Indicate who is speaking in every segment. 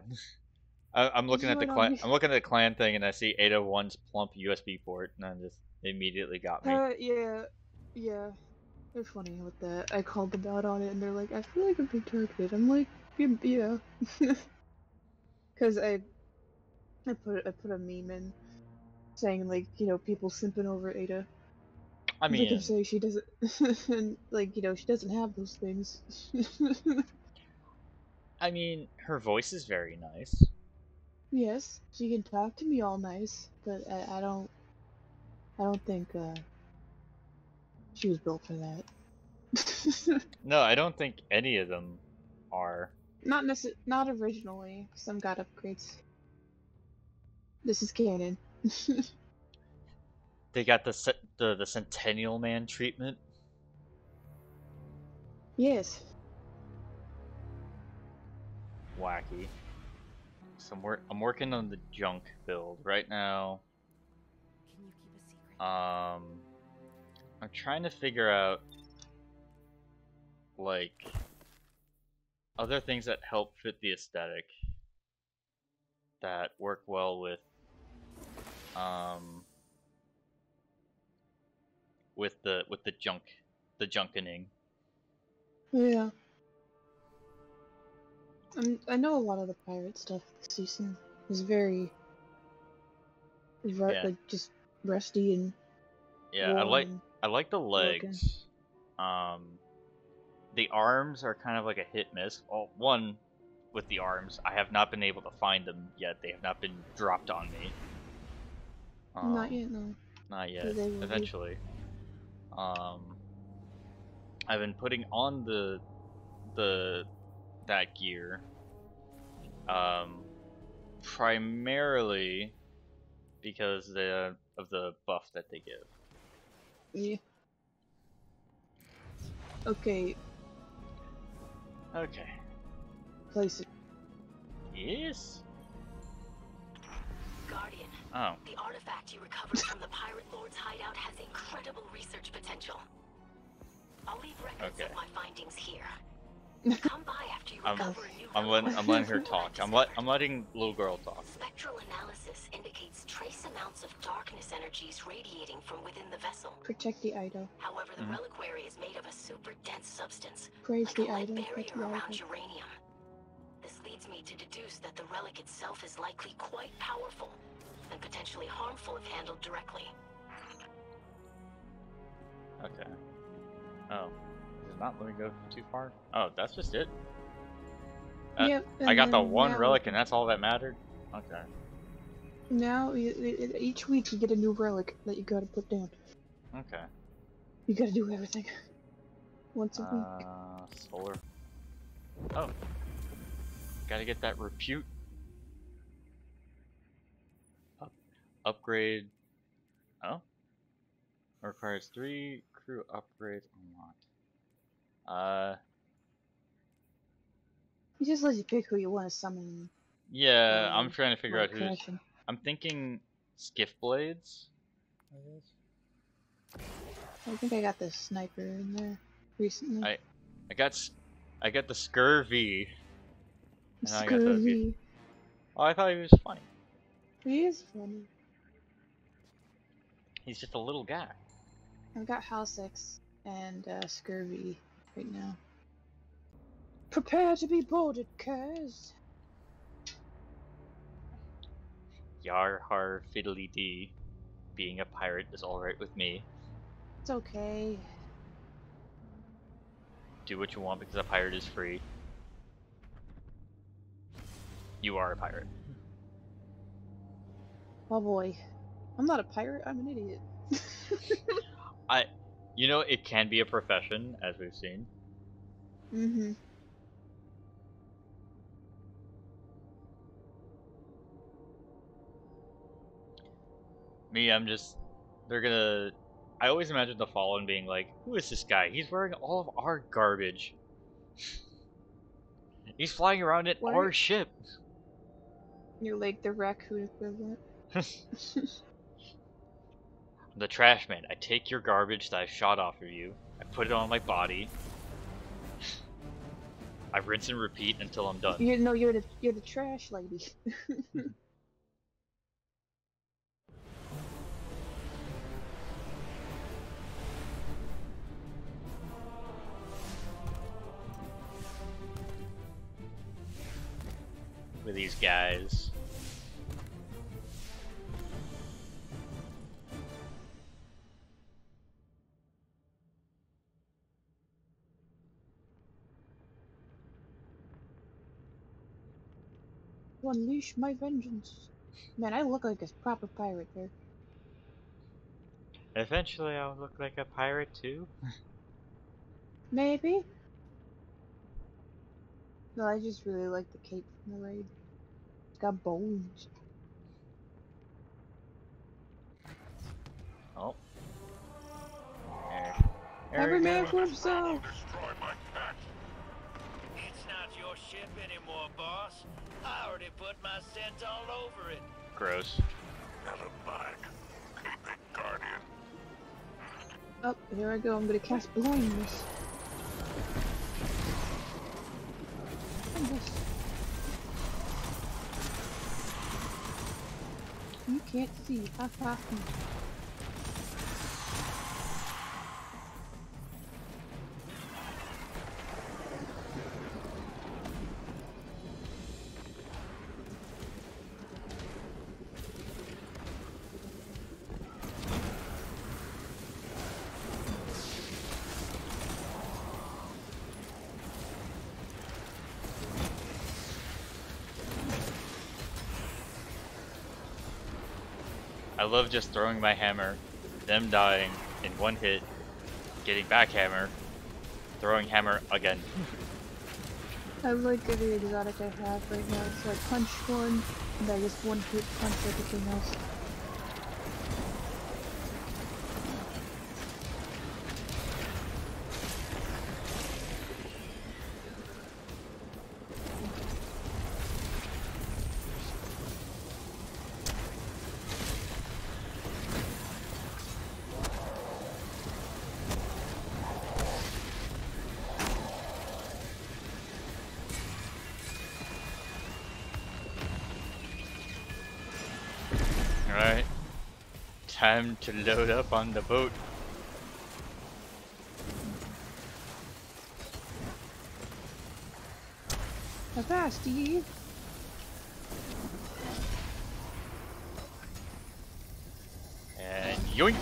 Speaker 1: god. I, I'm looking at the clan. I'm looking at the clan thing, and I see Ada One's plump USB port, and I just immediately got me.
Speaker 2: Uh, yeah, yeah. They're funny with that. I called them out on it, and they're like, "I feel like I'm being targeted." I'm like, "Yeah, yeah." Because I, I put I put a meme in, saying like, you know, people simping over Ada.
Speaker 1: I mean,
Speaker 2: and say she doesn't, and like, you know, she doesn't have those things.
Speaker 1: I mean, her voice is very nice.
Speaker 2: yes, she can talk to me all nice, but I, I don't, I don't think uh, she was built for that.
Speaker 1: No, I don't think any of them are.
Speaker 2: Not necess- not originally. Some got upgrades. This is canon.
Speaker 1: They got the the the Centennial Man treatment.
Speaker 2: yes.
Speaker 1: Wacky. So I'm, wor- I'm working on the junk build right now.
Speaker 3: Can you keep a secret?
Speaker 1: Um, I'm trying to figure out like other things that help fit the aesthetic that work well with um with the with the junk the junkening.
Speaker 2: Yeah. I'm, I know a lot of the pirate stuff this season is very,
Speaker 1: Yeah.
Speaker 2: like just rusty and
Speaker 1: Yeah, I like. I like the legs. Um, the arms are kind of like a hit miss. Well, one with the arms, I have not been able to find them yet. They have not been dropped on me. Um,
Speaker 2: Not yet, no.
Speaker 1: Not yet.
Speaker 2: will be.
Speaker 1: Eventually. Um, I've been putting on the the that gear. Um, primarily because the of the buff that they give.
Speaker 2: Yeah. Okay,
Speaker 1: Okay.
Speaker 2: place it.
Speaker 1: Yes.
Speaker 3: Guardian,
Speaker 1: Oh.
Speaker 3: the artifact you recovered from the Pirate Lord's hideout has incredible research potential. I'll leave records
Speaker 1: Okay.
Speaker 3: of my findings here. Come by after you
Speaker 1: I'm-
Speaker 3: recover a new
Speaker 1: I'm letting I'm letting her talk. I'm let I'm letting little girl talk.
Speaker 3: Spectral analysis indicates trace amounts of darkness energies radiating from within the vessel.
Speaker 2: Protect the idol.
Speaker 3: However, the
Speaker 1: Mhm.
Speaker 3: reliquary is made of a super dense substance,
Speaker 2: Praise
Speaker 3: like
Speaker 2: the idol.
Speaker 3: barrier
Speaker 2: Protect the
Speaker 3: around
Speaker 2: idol.
Speaker 3: uranium. This leads me to deduce that the relic itself is likely quite powerful and potentially harmful if handled directly.
Speaker 1: Okay. Oh. Does it not let me go too far? Oh, that's just it. Uh,
Speaker 2: yep.
Speaker 1: I got the one
Speaker 2: now-
Speaker 1: relic, and that's all that mattered. Okay.
Speaker 2: Now, each week you get a new relic that you gotta put down.
Speaker 1: Okay.
Speaker 2: You gotta do everything. Once a week.
Speaker 1: Uh, solar. Oh. Gotta get that repute. Up, upgrade. Oh. Requires three crew upgrades unlocked. Uh,
Speaker 2: He just lets you pick who you want to summon.
Speaker 1: yeah, I'm
Speaker 2: Um,
Speaker 1: trying to figure out
Speaker 2: who.
Speaker 1: I'm thinking skiff blades.
Speaker 2: I think I got the sniper in there recently.
Speaker 1: I- I got, s- I got the scurvy. and I got the-
Speaker 2: Scurvy.
Speaker 1: Oh, I thought he was funny.
Speaker 2: He is funny.
Speaker 1: He's just a little guy.
Speaker 2: I've got House X and uh, Scurvy right now. Prepare to be boarded, cuz.
Speaker 1: Yar har fiddly dee. Being a pirate is alright with me.
Speaker 2: It's okay.
Speaker 1: Do what you want because a pirate is free. You are a pirate.
Speaker 2: Oh boy. I'm not a pirate, I'm an idiot.
Speaker 1: I, you know, it can be a profession, as we've seen.
Speaker 2: mm-hmm.
Speaker 1: Me, I'm just. They're gonna. I always imagine the Fallen being like, "Who is this guy? He's wearing all of our garbage. He's flying around in
Speaker 2: What
Speaker 1: our ship."
Speaker 2: You're like the raccoon equivalent.
Speaker 1: The trash man. I take your garbage that I shot off of you. I put it on my body. I rinse and repeat until I'm done.
Speaker 2: You no, you're the you're the trash lady.
Speaker 1: With these guys.
Speaker 2: To unleash my vengeance. Man, I look like a proper pirate there.
Speaker 1: Eventually, I'll look like a pirate too.
Speaker 2: Maybe. No, I just really like the cape from the raid. It's got bones.
Speaker 1: Oh. There. there
Speaker 2: Every man for himself.
Speaker 4: Destroy my cat.
Speaker 5: It's not your ship anymore, boss. I already put my scent all over it.
Speaker 1: Gross.
Speaker 4: Never mind. Keep it, Guardian.
Speaker 2: Oh, here I go. I'm gonna cast blindness. Blindness. You can't see. Ha ha. ha.
Speaker 1: Love just throwing my hammer, them dying in one hit, getting back hammer, throwing hammer again.
Speaker 2: I like every exotic I have right now. So I punch one, and I just one hit punch everything else.
Speaker 1: Time to load up on the boat.
Speaker 2: Steve?
Speaker 1: And yoink!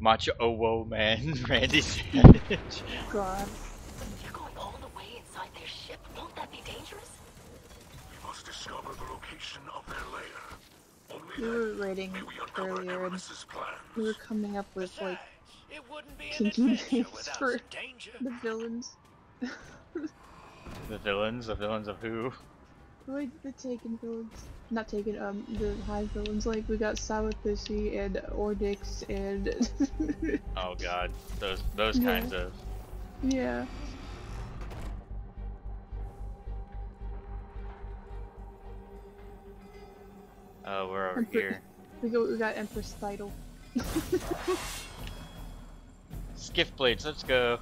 Speaker 1: Macho oh whoa man, Randy Savage.
Speaker 2: God.
Speaker 4: Location of their lair. Only
Speaker 2: We were raiding
Speaker 4: may we
Speaker 2: earlier, and we were coming up with like
Speaker 5: Besides, it wouldn't be
Speaker 2: kinky names for
Speaker 5: danger.
Speaker 2: the villains.
Speaker 1: the villains, the villains of who?
Speaker 2: Like the Taken villains. Not Taken, um, the Hive villains. Like, we got Salathisi and Oryx and.
Speaker 1: Oh god, those those
Speaker 2: Yeah.
Speaker 1: kinds of.
Speaker 2: yeah.
Speaker 1: Oh, we're over
Speaker 2: I'm
Speaker 1: here.
Speaker 2: We, go, we got Empress Thidal.
Speaker 1: Skiff blades, let's go.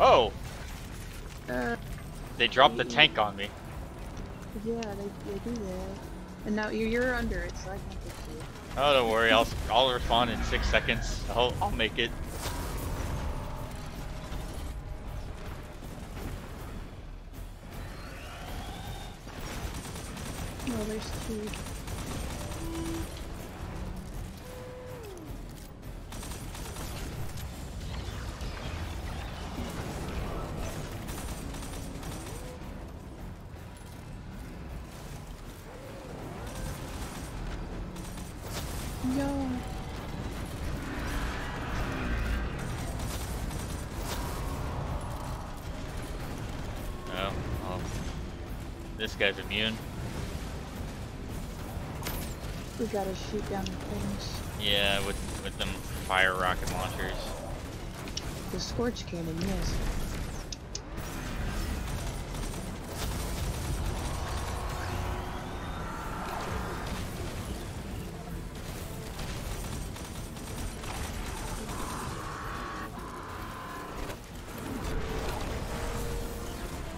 Speaker 1: Oh,
Speaker 2: Uh,
Speaker 1: they dropped the tank on me.
Speaker 2: yeah, they, they do that. And now you're, you're under it, so I can't get you.
Speaker 1: Oh, don't worry, I'll I'll respond in six seconds. I'll I'll make it.
Speaker 2: No, there's two.
Speaker 1: Oh, this guy's immune.
Speaker 2: We gotta shoot down the things.
Speaker 1: Yeah, with with them fire rocket launchers.
Speaker 2: The scorch cannon, yes.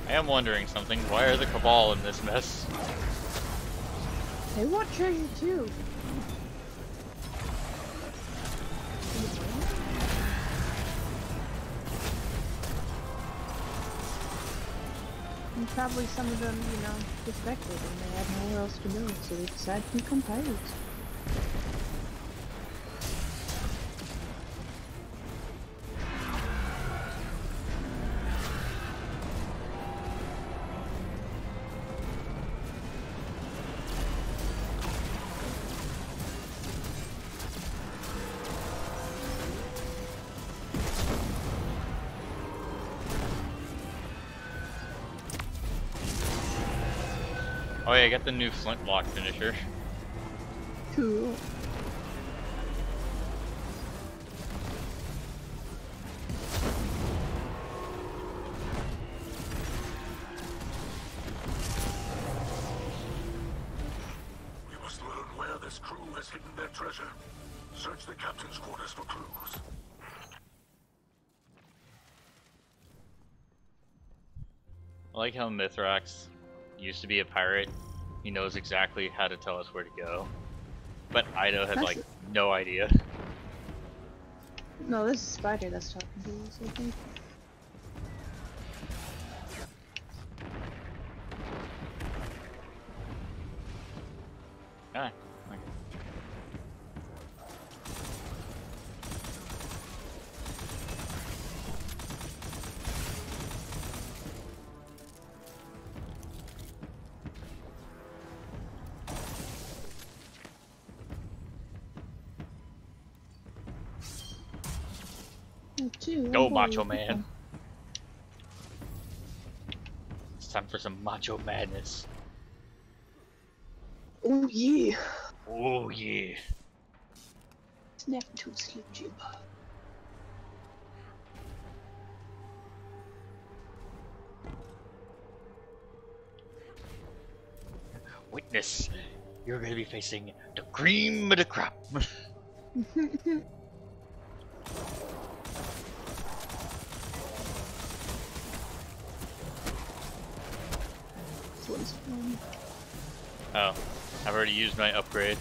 Speaker 1: I am wondering something. Why are the Cabal in this mess?
Speaker 2: They want treasure too. And probably some of them, you know, defected and they had nowhere else to go, so they decided to become pirates.
Speaker 1: Got the new flintlock finisher.
Speaker 2: Cool.
Speaker 4: We must learn where this crew has hidden their treasure. Search the captain's quarters for clues.
Speaker 1: I like how Mithrax used to be a pirate. He knows exactly how to tell us where to go. But Eido had
Speaker 2: That's
Speaker 1: like no idea.
Speaker 2: No, this is Spider that's talking to us, I think. Two.
Speaker 1: Go,
Speaker 2: Oh,
Speaker 1: Macho Man. It's time for some macho madness.
Speaker 2: Oh yeah.
Speaker 1: Oh yeah.
Speaker 2: Snap to Slim Jim.
Speaker 1: Witness, you're gonna be facing the cream of the crop.
Speaker 2: This one's fun.
Speaker 1: Oh, I've already used my upgrade.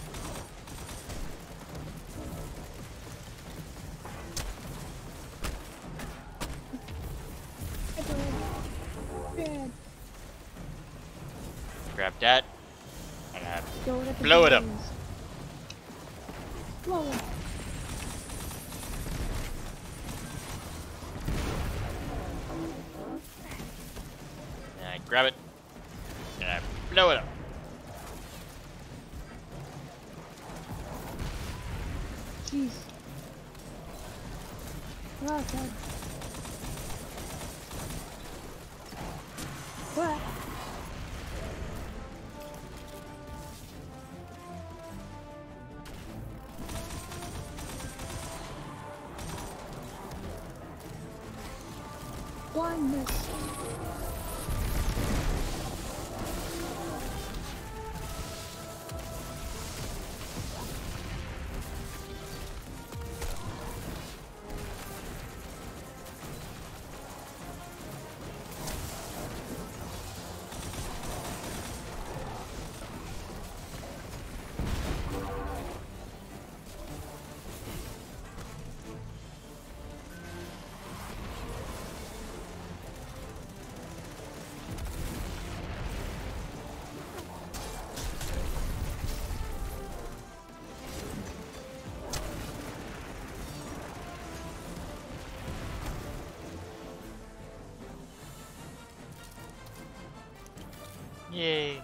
Speaker 1: Yay.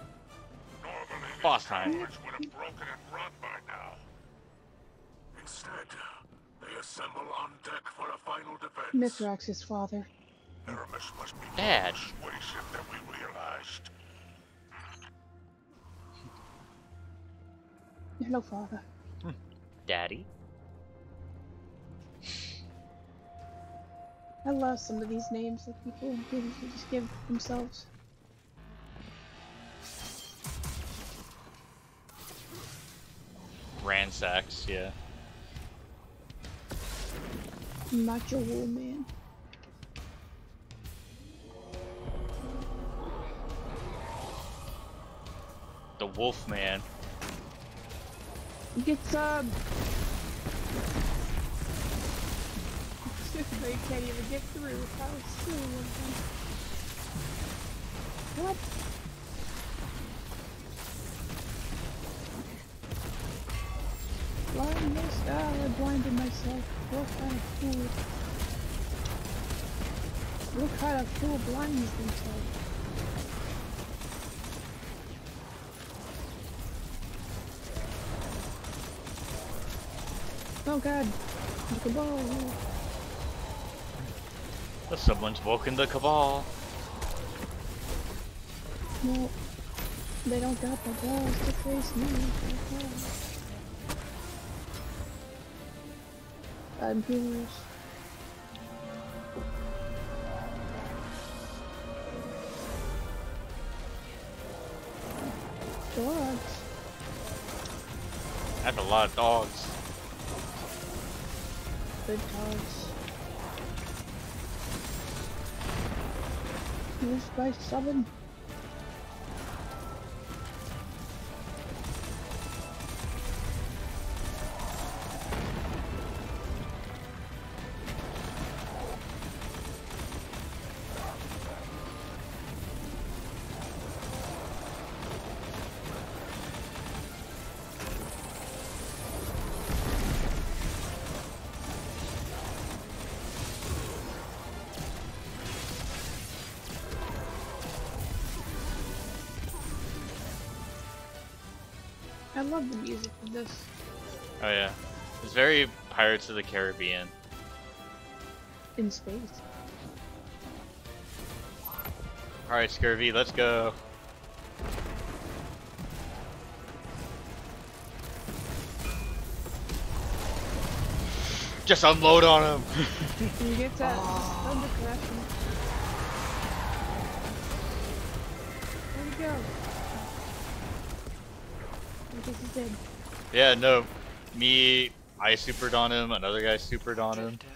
Speaker 4: Northern
Speaker 1: Boss time.
Speaker 4: Eliksni would have broken and run by now. Instead, they assemble on deck for a final defense.
Speaker 2: Mithrax's father.
Speaker 4: Eramis must be
Speaker 1: Dad.
Speaker 4: more persuasive than we realized.
Speaker 2: Hello, father.
Speaker 1: Daddy.
Speaker 2: I love some of these names that people just give themselves.
Speaker 1: sacks, yeah.
Speaker 2: Macho woman.
Speaker 1: The wolf man.
Speaker 2: Get some. they can't even get through. How soon? What? Blindness? Ah, I blinded myself. What kind of fool? What kind of fool blinds themselves? Oh god. The cabal.
Speaker 1: Someone's woken the cabal.
Speaker 2: No. They don't got the balls to face me. I'm curious. Dogs.
Speaker 1: That's a lot of dogs.
Speaker 2: Good dogs. Used by seven. Love the music of this.
Speaker 1: Oh yeah. It's very Pirates of the Caribbean.
Speaker 2: In space.
Speaker 1: Alright, Scurvy, let's go. Just unload on him.
Speaker 2: You get that thunder crashing. Where'd he go? I guess he's dead.
Speaker 1: yeah, no. Me, I supered on him, another guy supered on him.
Speaker 6: Drifter,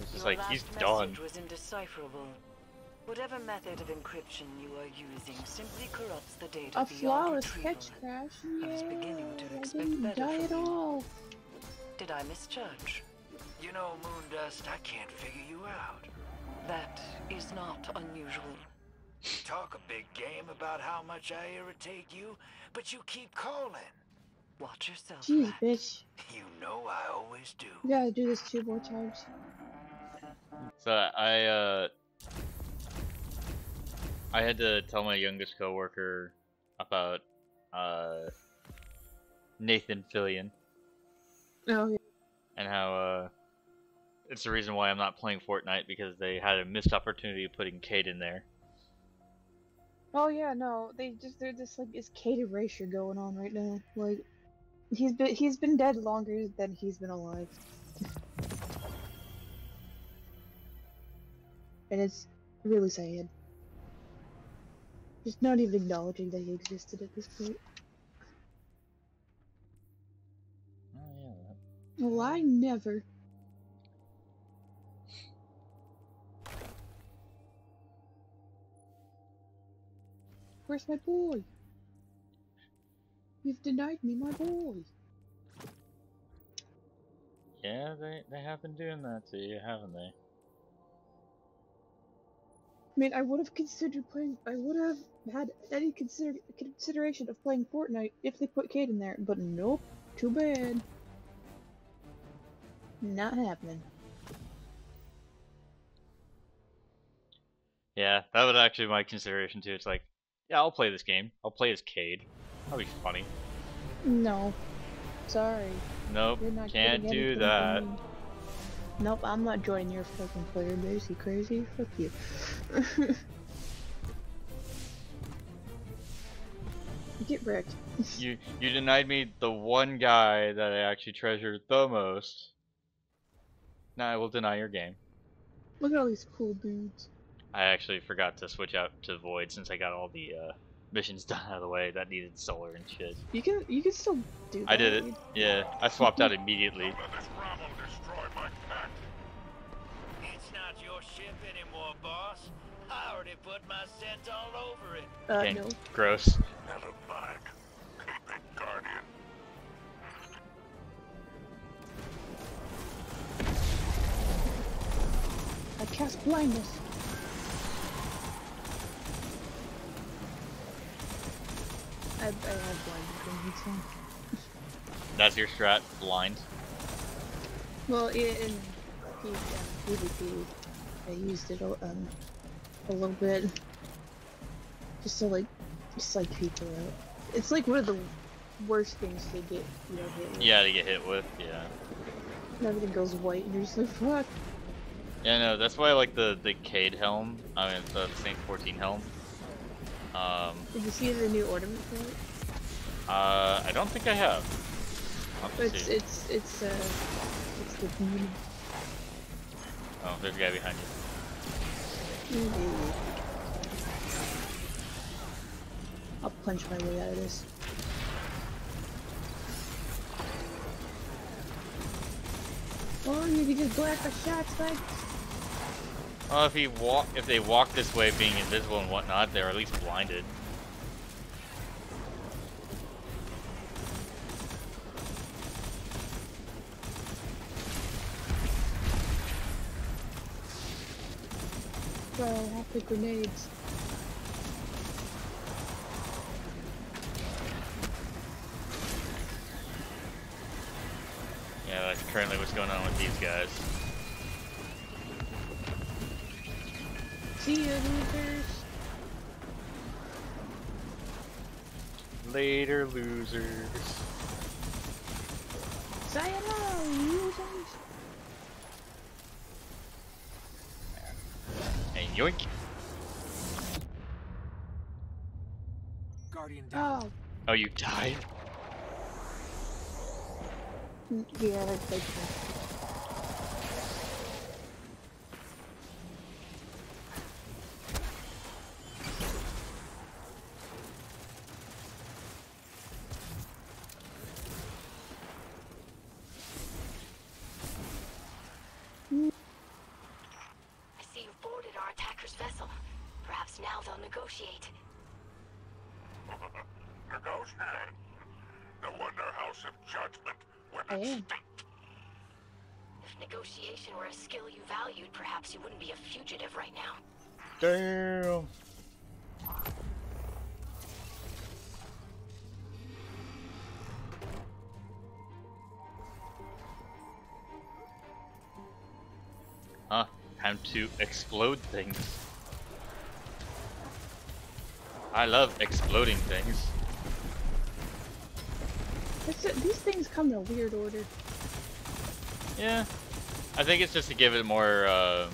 Speaker 1: It's just
Speaker 6: your
Speaker 1: like, he's done.
Speaker 6: was indecipherable. Whatever method of encryption you are using simply corrupts the data
Speaker 2: A flawless catch crash.
Speaker 6: I was beginning to
Speaker 2: I
Speaker 6: expect
Speaker 2: didn't
Speaker 6: better
Speaker 2: die at all.
Speaker 6: Did I misjudge?
Speaker 5: You know, Moondust, I can't figure you out.
Speaker 6: That is not unusual.
Speaker 5: Talk a big game about how much I irritate you, but you keep calling.
Speaker 6: Watch yourself,
Speaker 2: Jeez,
Speaker 6: Rat.
Speaker 2: bitch.
Speaker 5: You know I always do.
Speaker 2: We gotta do this two more times.
Speaker 1: So I uh I had to tell my youngest coworker about uh Nathan Fillion
Speaker 2: Oh yeah.
Speaker 1: and how uh it's the reason why I'm not playing Fortnite because they had a missed opportunity of putting Cayde in there.
Speaker 2: Oh yeah, no, they just they're just like this Cayde erasure going on right now. Like he's been he's been dead longer than he's been alive. and it's really sad. Just not even acknowledging that he existed at this point.
Speaker 1: Oh yeah. that-
Speaker 2: Well, I never. Where's my boy? You've denied me my boy.
Speaker 1: Yeah, they they have been doing that to you, haven't they?
Speaker 2: I mean, I would have considered playing. I would have had any consider consideration of playing Fortnite if they put Cayde in there, but nope. Too bad. Not happening.
Speaker 1: Yeah, that was actually my consideration too. It's like, yeah, I'll play this game. I'll play as Cayde. That'll be funny.
Speaker 2: No. Sorry.
Speaker 1: Nope,
Speaker 2: You're not
Speaker 1: can't do that.
Speaker 2: Nope, I'm not joining your fucking player base, you crazy? Fuck you. Get wrecked.
Speaker 1: You you denied me the one guy that I actually treasure the most. Now I will deny your game.
Speaker 2: Look at all these cool dudes.
Speaker 1: I actually forgot to switch out to Void since I got all the uh, missions done out of the way that needed solar and shit.
Speaker 2: You can you can still do that.
Speaker 1: I did it. Yeah, I swapped out immediately.
Speaker 5: Uh, no. Gross. Never mind. Keep it,
Speaker 4: Guardian. I
Speaker 2: cast blindness. I, I have so.
Speaker 1: That's your strat, blind.
Speaker 2: Well, yeah, in um, PvP, I used it a- um, a little bit. Just to like, just like people out. It's like one of the worst things to get, you know, hit with.
Speaker 1: Yeah, to get hit with, yeah.
Speaker 2: And everything goes white and you're just like, fuck.
Speaker 1: Yeah, no, that's why I like the, the Cayde helm. I mean, the Saint 14 helm. Um,
Speaker 2: Did you see the new ornament for it?
Speaker 1: uh, I don't think I have. Have
Speaker 2: It's,
Speaker 1: see.
Speaker 2: it's, it's, uh, it's the beam.
Speaker 1: Oh, there's a guy behind you.
Speaker 2: I'll punch my way out of this. Oh, you can just block the shots like.
Speaker 1: Well, if he walk, if they walk this way, being invisible and whatnot, they're at least blinded.
Speaker 2: Bro, half the grenades.
Speaker 1: Yeah, that's currently what's going on with these guys.
Speaker 2: See you, losers.
Speaker 1: Later, losers.
Speaker 2: Sayonara, losers.
Speaker 1: And yoink.
Speaker 5: Guardian oh. down.
Speaker 2: Oh,
Speaker 1: Oh, you died?
Speaker 2: yeah, that's like
Speaker 1: to explode things. I love exploding things.
Speaker 2: These things come in a weird order.
Speaker 1: Yeah. I think it's just to give it more uh,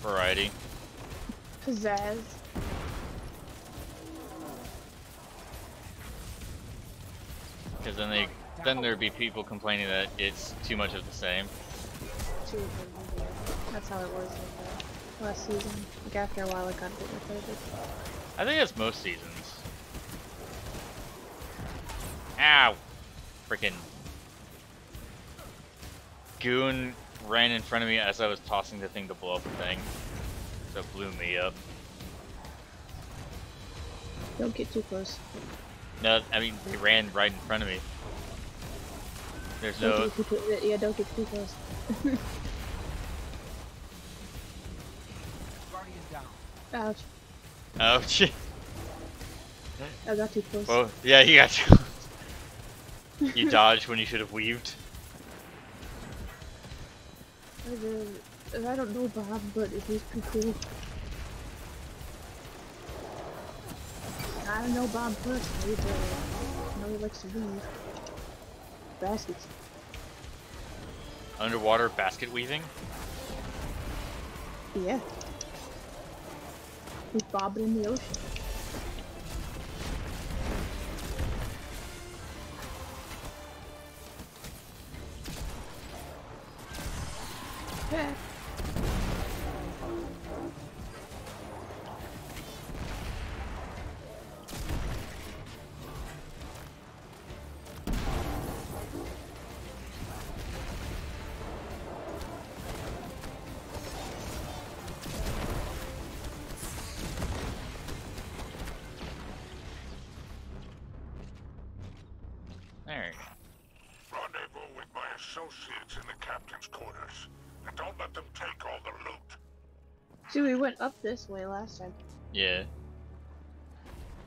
Speaker 1: variety.
Speaker 2: Pizzazz.
Speaker 1: Because then they then there'd be people complaining that it's too much of the same.
Speaker 2: Two of them, yeah. That's how it was uh, last season. Like after a while, it got a bit repetitive.
Speaker 1: I think that's most seasons. Ow! Freaking goon ran in front of me as I was tossing the thing to blow up the thing. So it blew me up.
Speaker 2: Don't get too close.
Speaker 1: No, I mean they ran right in front of me. There's
Speaker 2: Don't
Speaker 1: no
Speaker 2: close. Yeah, don't get too close. Ouch.
Speaker 1: Shit.
Speaker 2: I got too close.
Speaker 1: Oh yeah, you got to. you dodged when you should have weaved.
Speaker 2: I, I don't know Bob, but it is pretty cool. I don't know Bob personally, but I know he likes to weave. Baskets.
Speaker 1: Underwater basket weaving.
Speaker 2: Yeah. He's bobbing up this way last time.
Speaker 1: Yeah.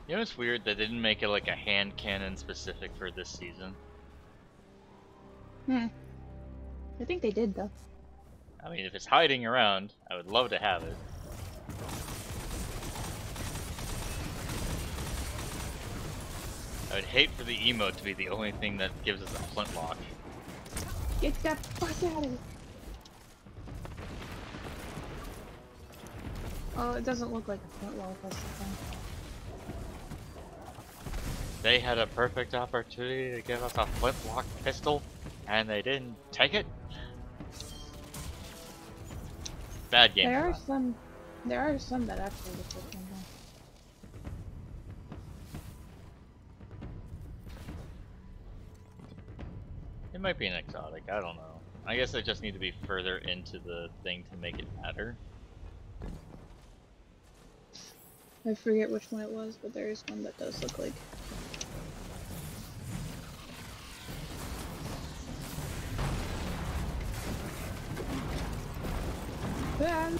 Speaker 1: You know it's weird? They didn't make it like a hand cannon specific for this season.
Speaker 2: Hmm. I think they did though.
Speaker 1: I mean, if it's hiding around, I would love to have it. I would hate for the emote to be the only thing that gives us a flintlock.
Speaker 2: Get that fuck out of here. Oh, it doesn't look like a flintlock, that's the thing.
Speaker 1: They had a perfect opportunity to give us a flintlock pistol, and they didn't take it. Bad game.
Speaker 2: There are some, there are some that actually look like them.
Speaker 1: It might be an exotic, I don't know. I guess I just need to be further into the thing to make it matter.
Speaker 2: I forget which one it was, but there is one that does look like. Ah,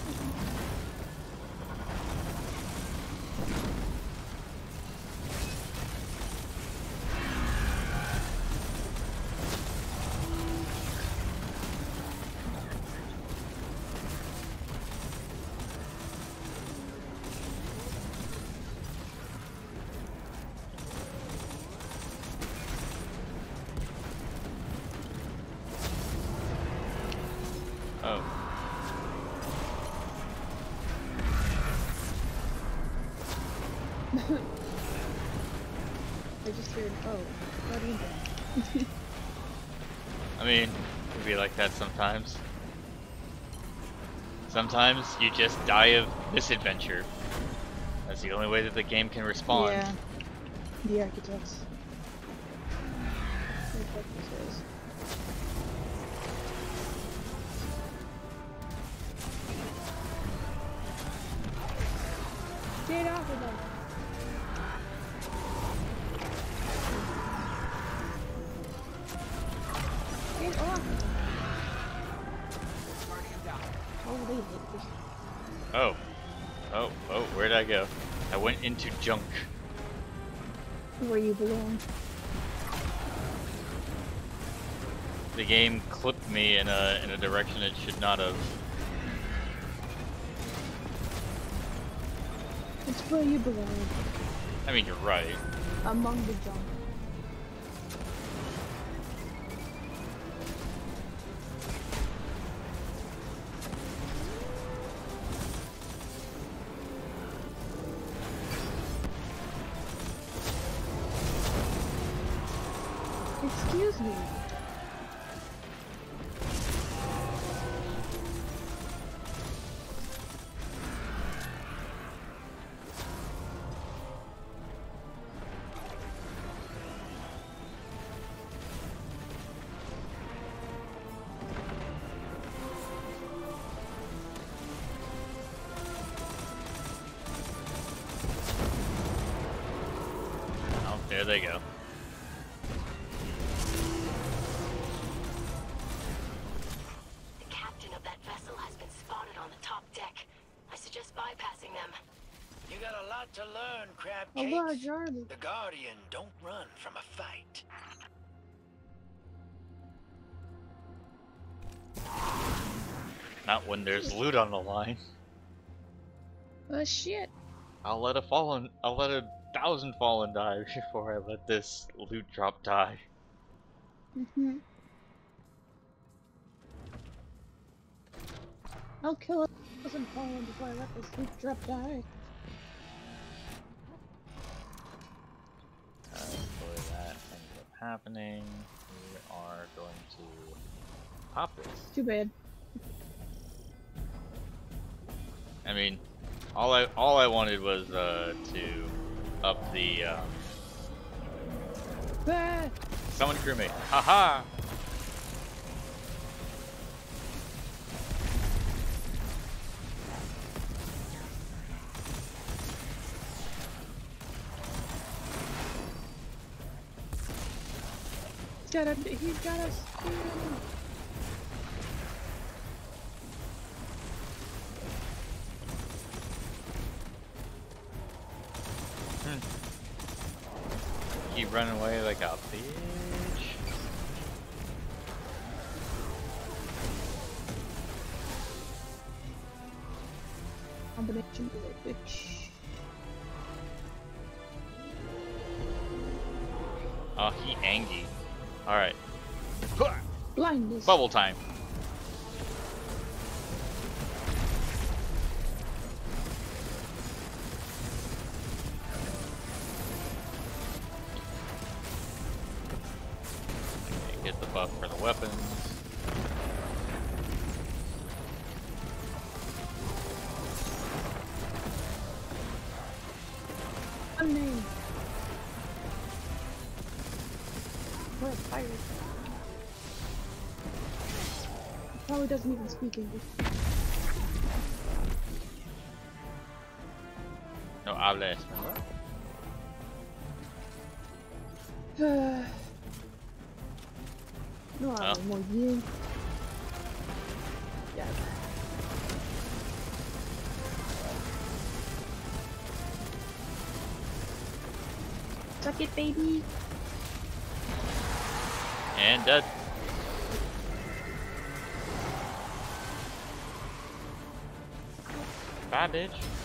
Speaker 1: Sometimes you just die of misadventure. That's the only way that the game can respond.
Speaker 2: Yeah. The architects. Belong.
Speaker 1: The game clipped me in a in a direction it should not have.
Speaker 2: It's where you belong.
Speaker 1: I mean, you're right.
Speaker 2: Among the junk.
Speaker 1: They go.
Speaker 3: The captain of that vessel has been spotted on the top deck. I suggest bypassing them.
Speaker 5: You got a lot to learn, crab
Speaker 2: A
Speaker 5: cakes.
Speaker 2: large army.
Speaker 5: The Guardian don't run from a fight.
Speaker 1: Not when there's loot on the line.
Speaker 2: Oh shit.
Speaker 1: I'll let a fallen. I'll let a thousand fallen die before I let this loot drop die.
Speaker 2: Mm-hmm. I'll kill a thousand fallen before I let this loot drop die.
Speaker 1: Uh, before that ends up happening, we are going to pop this.
Speaker 2: Too bad.
Speaker 1: I mean, all I all I wanted was uh, to up the um,
Speaker 2: Ah!
Speaker 1: summon crewmate. Haha!
Speaker 2: He's got a, he's got a
Speaker 1: running away like a bitch.
Speaker 2: Combination of bitch.
Speaker 1: Oh, he angy. Alright.
Speaker 2: Blindness.
Speaker 1: Bubble time.
Speaker 2: Oh no. We're a pirate. He probably doesn't even speak English.
Speaker 1: No habla español.
Speaker 2: no hablo ah. muy bien. Suck it, baby.
Speaker 1: And dead. Bye, bitch.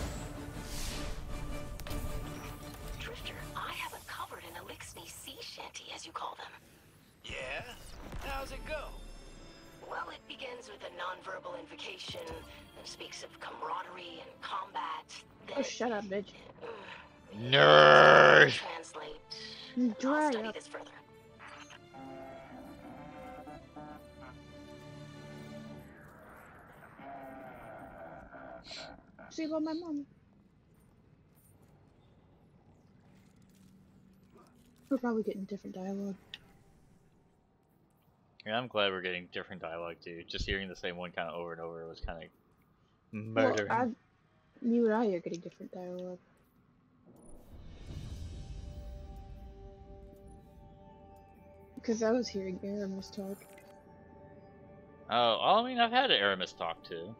Speaker 3: Study
Speaker 2: up.
Speaker 3: this further.
Speaker 2: See about my mom. We're probably getting different dialogue.
Speaker 1: Yeah, I'm glad we're getting different dialogue too. Just hearing the same one kind of over and over was kind of
Speaker 2: Well,
Speaker 1: murder.
Speaker 2: You and I are getting different dialogue. Because I was hearing Eramis talk.
Speaker 1: oh, I mean, I've had Eramis talk too.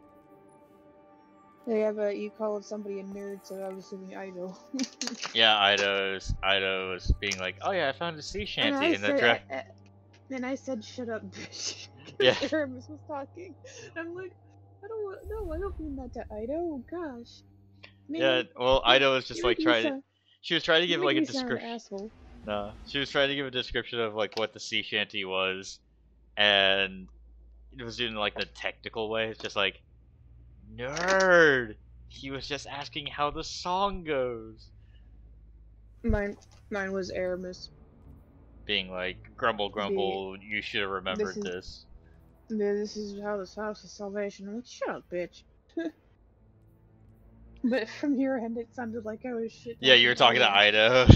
Speaker 2: Yeah, but you called somebody a nerd, so I was assuming Eido.
Speaker 1: Yeah, Eido's Eido's being like, "Oh yeah, I found a sea shanty
Speaker 2: I
Speaker 1: in the
Speaker 2: said,
Speaker 1: draft."
Speaker 2: uh, uh, then I said, "Shut up, bitch."
Speaker 1: Yeah.
Speaker 2: Eramis was talking. I'm like, I don't want. No, I don't mean that to Eido. Gosh.
Speaker 1: Yeah, well, Eido was just like trying. To,
Speaker 2: sound-
Speaker 1: she was trying to give like a description. No, she was trying to give a description of like what the sea shanty was, and it was doing like the technical way. It's just like, nerd. He was just asking how the song goes,
Speaker 2: Mine, mine was Eramis.
Speaker 1: being like, grumble, grumble. You should have remembered
Speaker 2: is-
Speaker 1: this.
Speaker 2: This is how this house is salvation. Like, shut up, bitch. but from your end, it sounded like I was shit.
Speaker 1: Yeah, you were talking to Eido.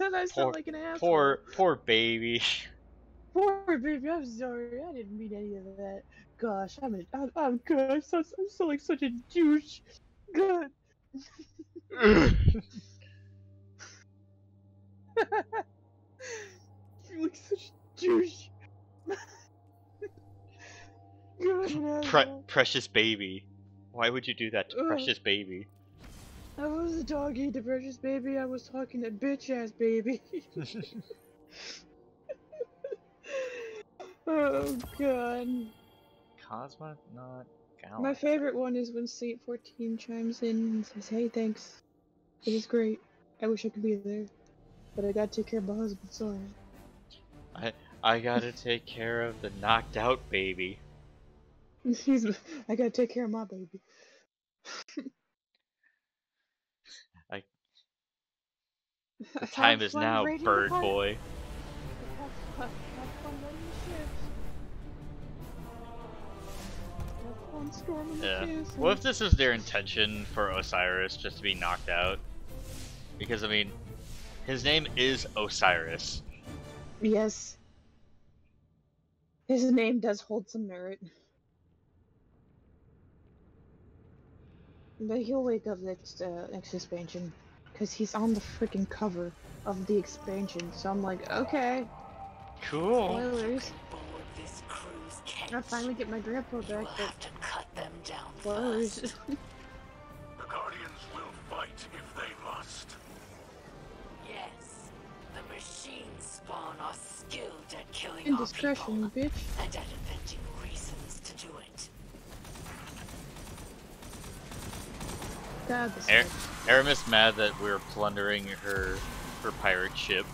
Speaker 2: and I sound
Speaker 1: Poor-
Speaker 2: like an asshole.
Speaker 1: poor, poor baby.
Speaker 2: poor baby. I'm sorry. I didn't mean any of that. Gosh, I'm a, I'm, I'm good. I'm so, I'm so like such a douche. Good. You're like such a douche. Good.
Speaker 1: Pre- precious baby. Why would you do that to
Speaker 2: Ugh.
Speaker 1: precious baby?
Speaker 2: I was a doggy, the precious baby. I was talking to bitch ass baby. oh god.
Speaker 1: Cosma, not Gala.
Speaker 2: My favorite one is when Saint 14 chimes in and says, Hey, thanks. It was great. I wish I could be there. But I gotta take care of my husband, sorry.
Speaker 1: I I gotta take care of the knocked out baby.
Speaker 2: He's, I gotta take care of my baby.
Speaker 1: I- The time is now, bird boy.
Speaker 2: Have fun, have fun raiding the ships. Have fun storming the
Speaker 1: Yeah. What if this is their intention for Osiris just to be knocked out? Because I mean, his name is Osiris.
Speaker 2: Yes. His name does hold some merit. But he'll wake up next uh, next expansion, cause he's on the freaking cover of the expansion. So I'm like, okay.
Speaker 1: Cool.
Speaker 2: Spoilers. I finally get my grandpa back. You'll
Speaker 3: have to cut them down
Speaker 2: Spoilers.
Speaker 3: first.
Speaker 4: the guardians will fight if they must.
Speaker 3: Yes, the
Speaker 2: machine
Speaker 3: spawn
Speaker 2: are
Speaker 3: skilled at killing Indiscretion, our people, bitch.
Speaker 2: and at an God, this
Speaker 1: Er- Eramis mad that we're plundering her her pirate ship.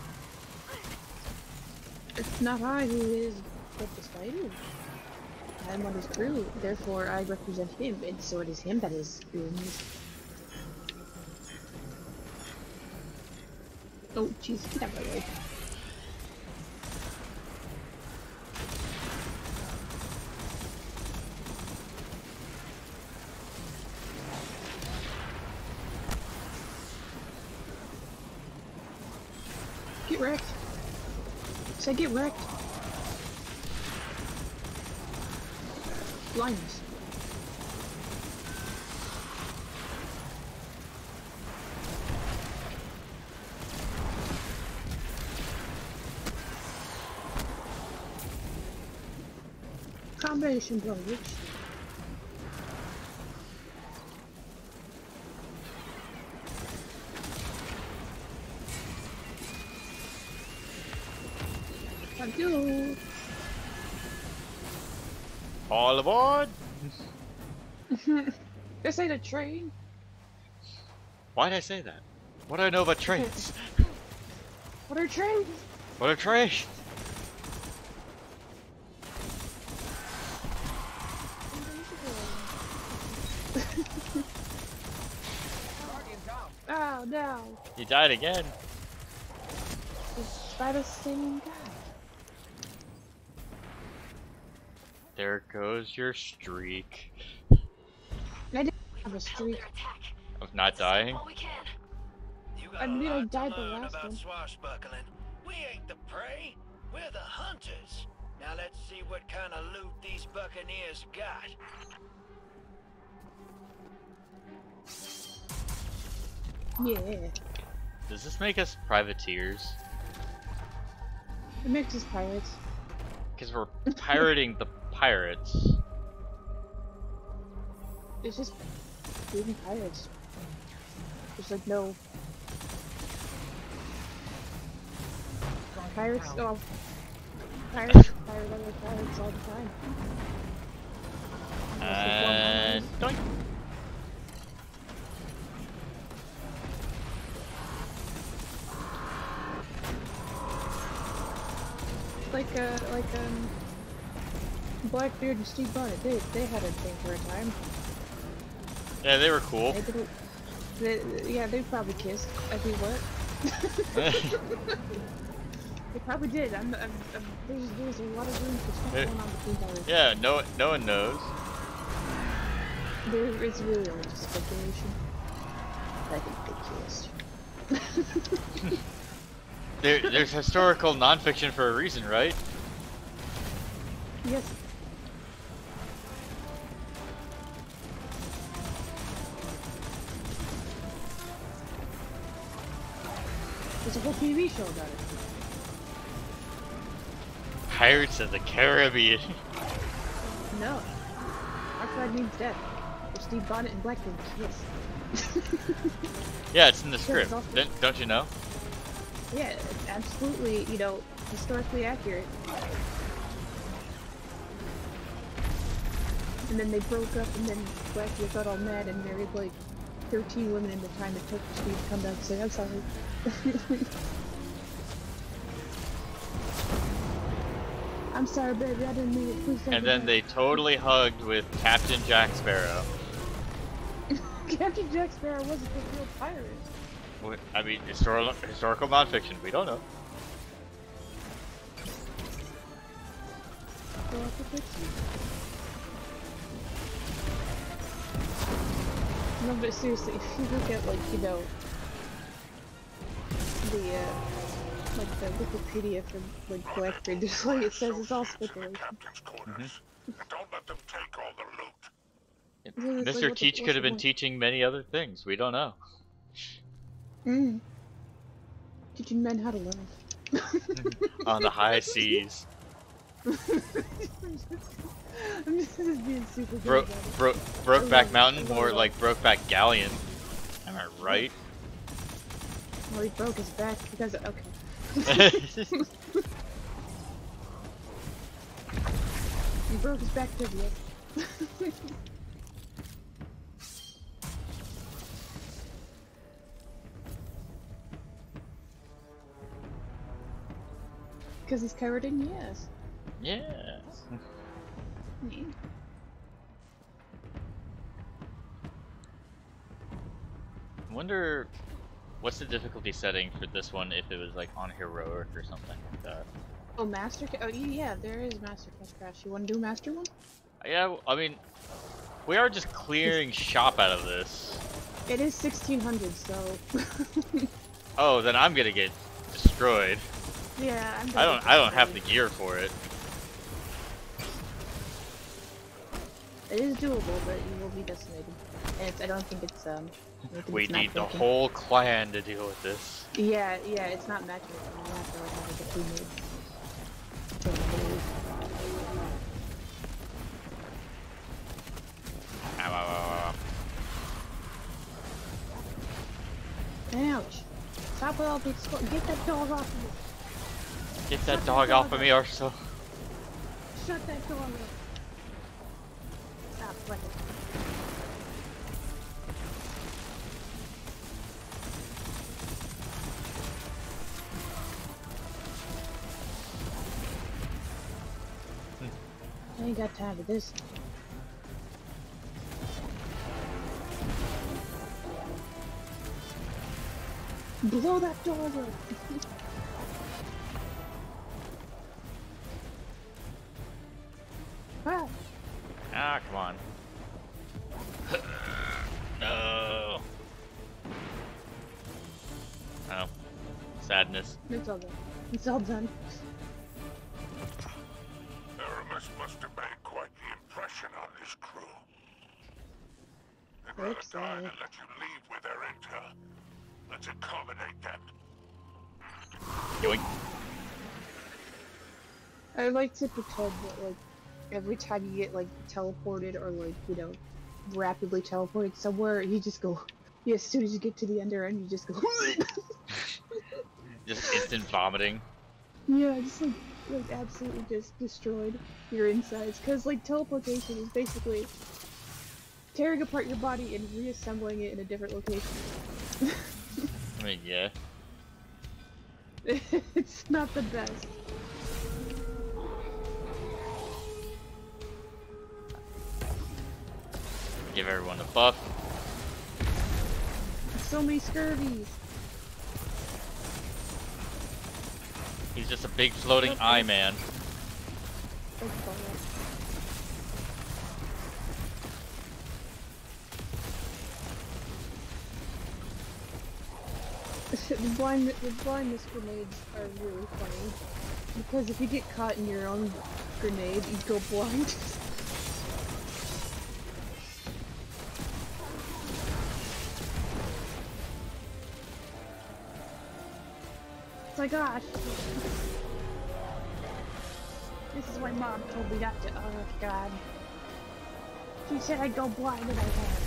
Speaker 2: It's not I who is but the spider. I am on his crew, therefore I represent him, and so it is him that is doomed. Oh, jeez, get out of my way. Get wrecked. Say get wrecked. Blindness. Combination blow, ain't a train.
Speaker 1: Why'd I say that? What do I know about trains?
Speaker 2: What are trains?
Speaker 1: what are trains?
Speaker 2: Oh no.
Speaker 1: He died again.
Speaker 2: It's by the same guy.
Speaker 1: There goes your streak
Speaker 2: I didn't
Speaker 3: We
Speaker 2: have a
Speaker 3: repelled
Speaker 2: streak.
Speaker 1: of not
Speaker 3: Let's do
Speaker 1: dying.
Speaker 3: we can.
Speaker 5: You got
Speaker 2: I
Speaker 5: a
Speaker 2: knew I
Speaker 5: lot to
Speaker 2: died the last
Speaker 5: about
Speaker 2: one.
Speaker 5: swashbuckling. We ain't the prey. We're the hunters. Now let's see what kind of loot these buccaneers got.
Speaker 2: Yeah.
Speaker 1: Does this make us privateers?
Speaker 2: It makes us pirates.
Speaker 1: Because we're pirating the pirates.
Speaker 2: It's just being pirates. There's like no pirates. Oh, pirates pirate other pirates all the time.
Speaker 1: And doink.
Speaker 2: Like a like um, Blackbeard and Stede Bonnet. They they had a thing for a time.
Speaker 1: Yeah, they were cool.
Speaker 2: They didn't. They, yeah, they probably kissed. I mean, what? They probably did. I'm, I'm, I'm, there's, there's a lot of room for stuff going on between
Speaker 1: yeah, no, no one knows.
Speaker 2: There, it's really only just speculation. I think they kissed.
Speaker 1: There, there's historical nonfiction for a reason, right?
Speaker 2: yes. There's a whole TV show about it.
Speaker 1: Pirates of the Caribbean.
Speaker 2: No. Our flag means death. If Stede Bonnet and Blackbeard kiss.
Speaker 1: yeah, it's in the script. Don't, don't you know?
Speaker 2: Yeah, it's absolutely, you know, historically accurate. And then they broke up, and then Blackbeard got all mad and married like 13 women in the time it took for Stede to come back and say, I'm sorry. I'm sorry, baby, I didn't mean it. Please
Speaker 1: And then
Speaker 2: that."
Speaker 1: they totally hugged with Captain Jack Sparrow.
Speaker 2: Captain Jack Sparrow wasn't a real pirate.
Speaker 1: What- I mean, historical historical nonfiction. We don't know.
Speaker 2: Well, that's what fix you. No, but seriously, if you look at like you know the uh, like the Wikipedia for like Blackbeard, there's like it says it's all speculation.
Speaker 4: Captain's quarters. Don't let them take all the loot.
Speaker 2: Yeah, it's like,
Speaker 1: Mr. Teach could have been
Speaker 2: point?
Speaker 1: teaching many other things. We don't know.
Speaker 2: Mm. Teaching men how to learn.
Speaker 1: On the high seas.
Speaker 2: I'm just being super good
Speaker 1: Bro, bro, Brokeback Mountain,
Speaker 2: I
Speaker 1: more
Speaker 2: love-
Speaker 1: like Brokeback Galleon. Am I right?
Speaker 2: Well, he broke his back because okay. He broke his back tibia. Because he's covered in yes.
Speaker 1: Yes.
Speaker 2: Yeah.
Speaker 1: Wonder what's the difficulty setting for this one if it was like on heroic or something like that.
Speaker 2: Oh, Master. Oh, yeah, there is Master Cash Crash. You want to do Master one?
Speaker 1: Yeah, I mean, we are just clearing shop out of this.
Speaker 2: It is 1600, so.
Speaker 1: Oh, then I'm gonna get destroyed.
Speaker 2: yeah, I'm.
Speaker 1: I don't. I don't have the gear for it.
Speaker 2: It is doable, but you will be decimated. It's, I don't think it's um. Think
Speaker 1: We
Speaker 2: it's
Speaker 1: need the whole clan to deal with this.
Speaker 2: Yeah, yeah, it's not matchmaking. Have to like have like a teammate.
Speaker 1: Ow, ow, ow.
Speaker 2: Ouch! Stop with all the Get that dog off of me!
Speaker 1: Get that dog off of me, Arso.
Speaker 2: Shut that door! Stop ain't got time for this. Blow that door up! ah!
Speaker 1: Ah, come on. no. Oh. Sadness.
Speaker 2: It's all done. It's all done. Like to pretend that like every time you get like teleported or like you know rapidly teleported somewhere, you just go. Yeah, as soon as you get to the ender end, you just go.
Speaker 1: Just instant vomiting.
Speaker 2: yeah, just like like absolutely just destroyed your insides. Cause like teleportation is basically tearing apart your body and reassembling it in a different location.
Speaker 1: I mean, yeah.
Speaker 2: it's not the best.
Speaker 1: Give everyone a buff.
Speaker 2: So many scurvies.
Speaker 1: He's just a big floating eye man.
Speaker 2: The blind the blindness grenades are really funny because if you get caught in your own grenade, you go blind. like gosh. This is why mom told me not to. Oh god. She said I'd go blind and I had.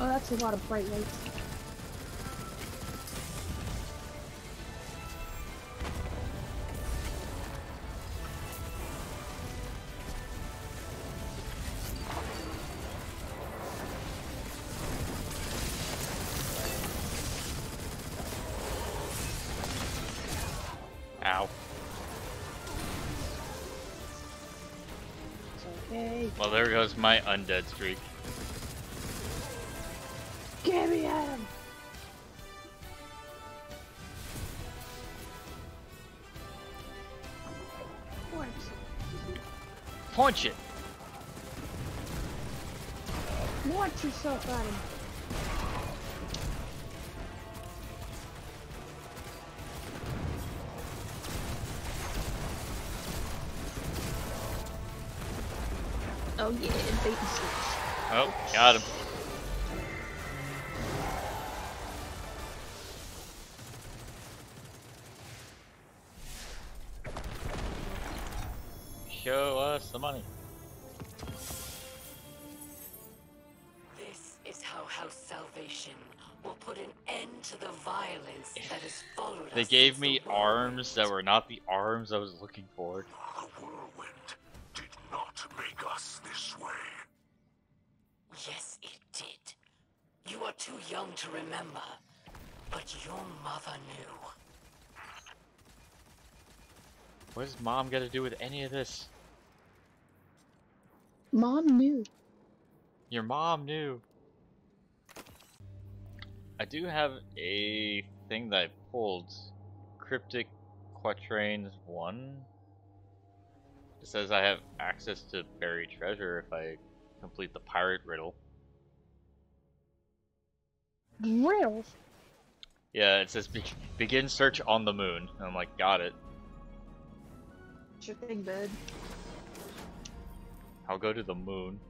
Speaker 2: Oh, that's a lot of bright lights.
Speaker 1: Goes my undead streak.
Speaker 3: Expedition uh, will put an end to the violence that has followed
Speaker 1: They
Speaker 3: us
Speaker 1: gave me
Speaker 3: the
Speaker 1: arms that were not the arms I was looking for.
Speaker 4: The whirlwind did not make us this way.
Speaker 3: Yes, it did. You are too young to remember, but your mother knew.
Speaker 1: What does mom got to do with any of this?
Speaker 2: Mom knew.
Speaker 1: Your mom knew. I do have a thing that I pulled. Cryptic Quatrains 1. It says I have access to buried treasure if I complete the pirate riddle.
Speaker 2: Riddles.
Speaker 1: Yeah, it says be begin search on the moon. And I'm like, got it.
Speaker 2: Sure thing, bud.
Speaker 1: I'll go to the moon.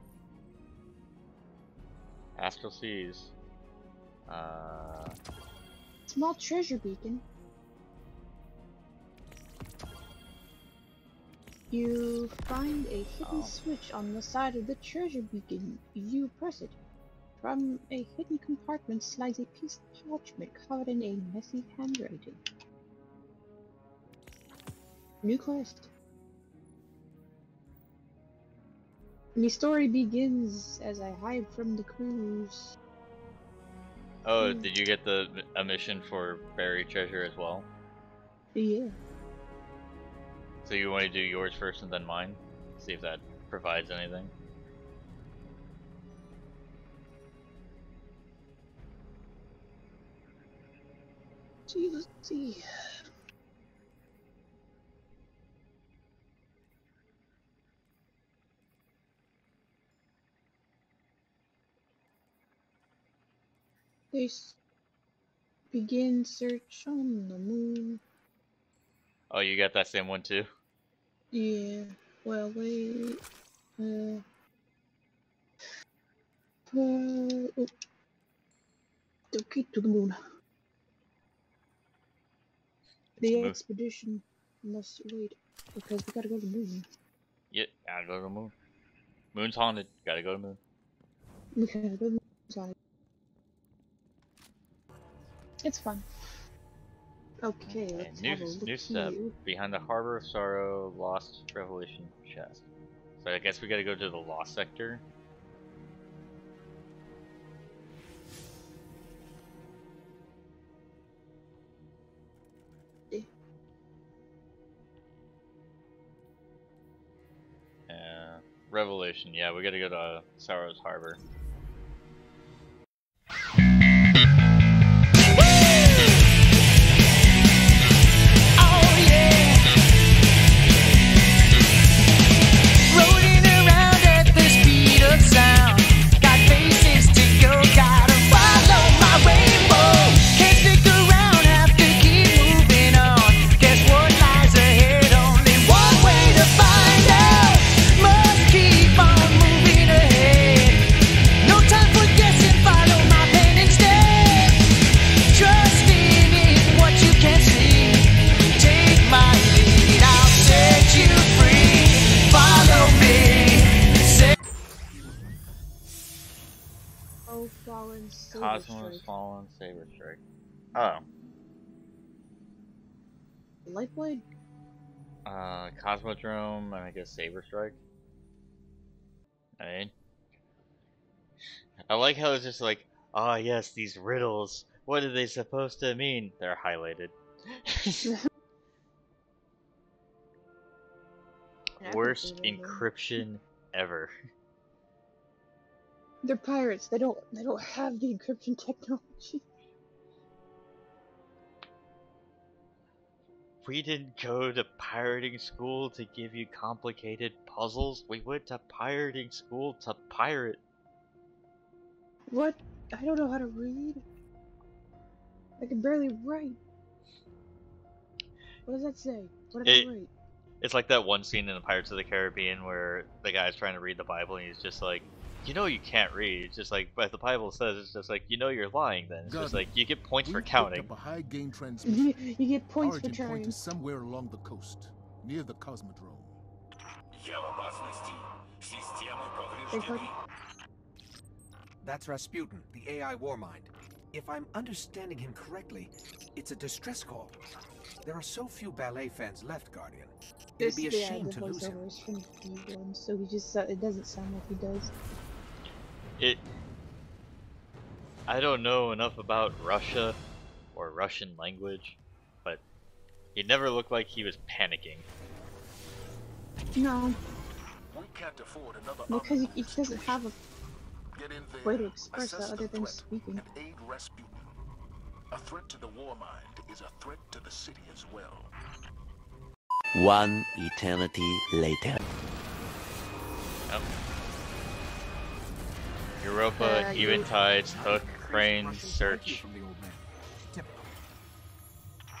Speaker 1: Astral Seas. Uh,
Speaker 2: Small treasure beacon. You find a hidden
Speaker 1: Oh.
Speaker 2: switch on the side of the treasure beacon. You press it. From a hidden compartment slides a piece of parchment covered in a messy handwriting. New quest. The story begins as I hide from the cruise.
Speaker 1: Oh,
Speaker 2: Hmm.
Speaker 1: did you get the a mission for buried treasure as well?
Speaker 2: Yeah.
Speaker 1: So you want to do yours first and then mine? See if that provides anything.
Speaker 2: Jesus, see. They s- begin search on the moon.
Speaker 1: Oh, you got that same one too?
Speaker 2: Yeah. Well, wait. Uh. Uh. Oh. Okay, to the moon. The
Speaker 1: Move.
Speaker 2: expedition must wait because we gotta go to the moon.
Speaker 1: Yeah, gotta go to the moon. Moon's haunted. Gotta go to the moon.
Speaker 2: We gotta go to the. It's fun. Okay,
Speaker 1: Okay,
Speaker 2: let's
Speaker 1: new,
Speaker 2: have a look
Speaker 1: new step.
Speaker 2: here.
Speaker 1: Behind the Harbor of Sorrow, Lost Revelation chest. So I guess we gotta go to the Lost sector.
Speaker 2: Eh.
Speaker 1: Uh, Revelation, yeah, we gotta go to Sorrow's Harbor. Cosmodrome, and I guess Saber Strike. I mean, I like how it's just like, ah, yes, these riddles. What are they supposed to mean? They're highlighted.
Speaker 2: Yeah, I can
Speaker 1: Worst
Speaker 2: see that, yeah.
Speaker 1: encryption ever.
Speaker 2: They're pirates. They don't. They don't have the encryption technology.
Speaker 1: We didn't go to pirating school to give you complicated puzzles. We went to pirating school to pirate.
Speaker 2: What? I don't know how to read. I can barely write. What does that say? What did
Speaker 1: It-
Speaker 2: I write?
Speaker 1: It's like that one scene in the Pirates of the Caribbean where the guy's trying to read the Bible and he's just like, you know you can't read. It's just like, but the Bible says it's just like you know you're lying. Then it's
Speaker 7: God, just
Speaker 1: like you get points for counting.
Speaker 7: High gain
Speaker 2: you, you get points
Speaker 7: Origin for
Speaker 2: trying.
Speaker 7: point is somewhere along the coast, near the Cosmodrome.
Speaker 8: That's Rasputin, the AI warmind. If I'm understanding him correctly, it's a distress call. There are so few ballet fans left, Guardian. It'd be a shame to lose him.
Speaker 2: From so he just—it doesn't sound like he does.
Speaker 1: It. I don't know enough about Russia or Russian language, but he never looked like he was panicking.
Speaker 2: No,
Speaker 4: We can't afford another
Speaker 2: because he, he doesn't have a
Speaker 4: Get in there,
Speaker 2: way to express that other than speaking.
Speaker 4: aid A threat to the Warmind is a threat to the city as well.
Speaker 9: One eternity later.
Speaker 1: Yep. Europa,
Speaker 2: Uh,
Speaker 1: Eventides, Hook,
Speaker 7: Crane,
Speaker 1: Search.
Speaker 7: psyche from the old man. Typical.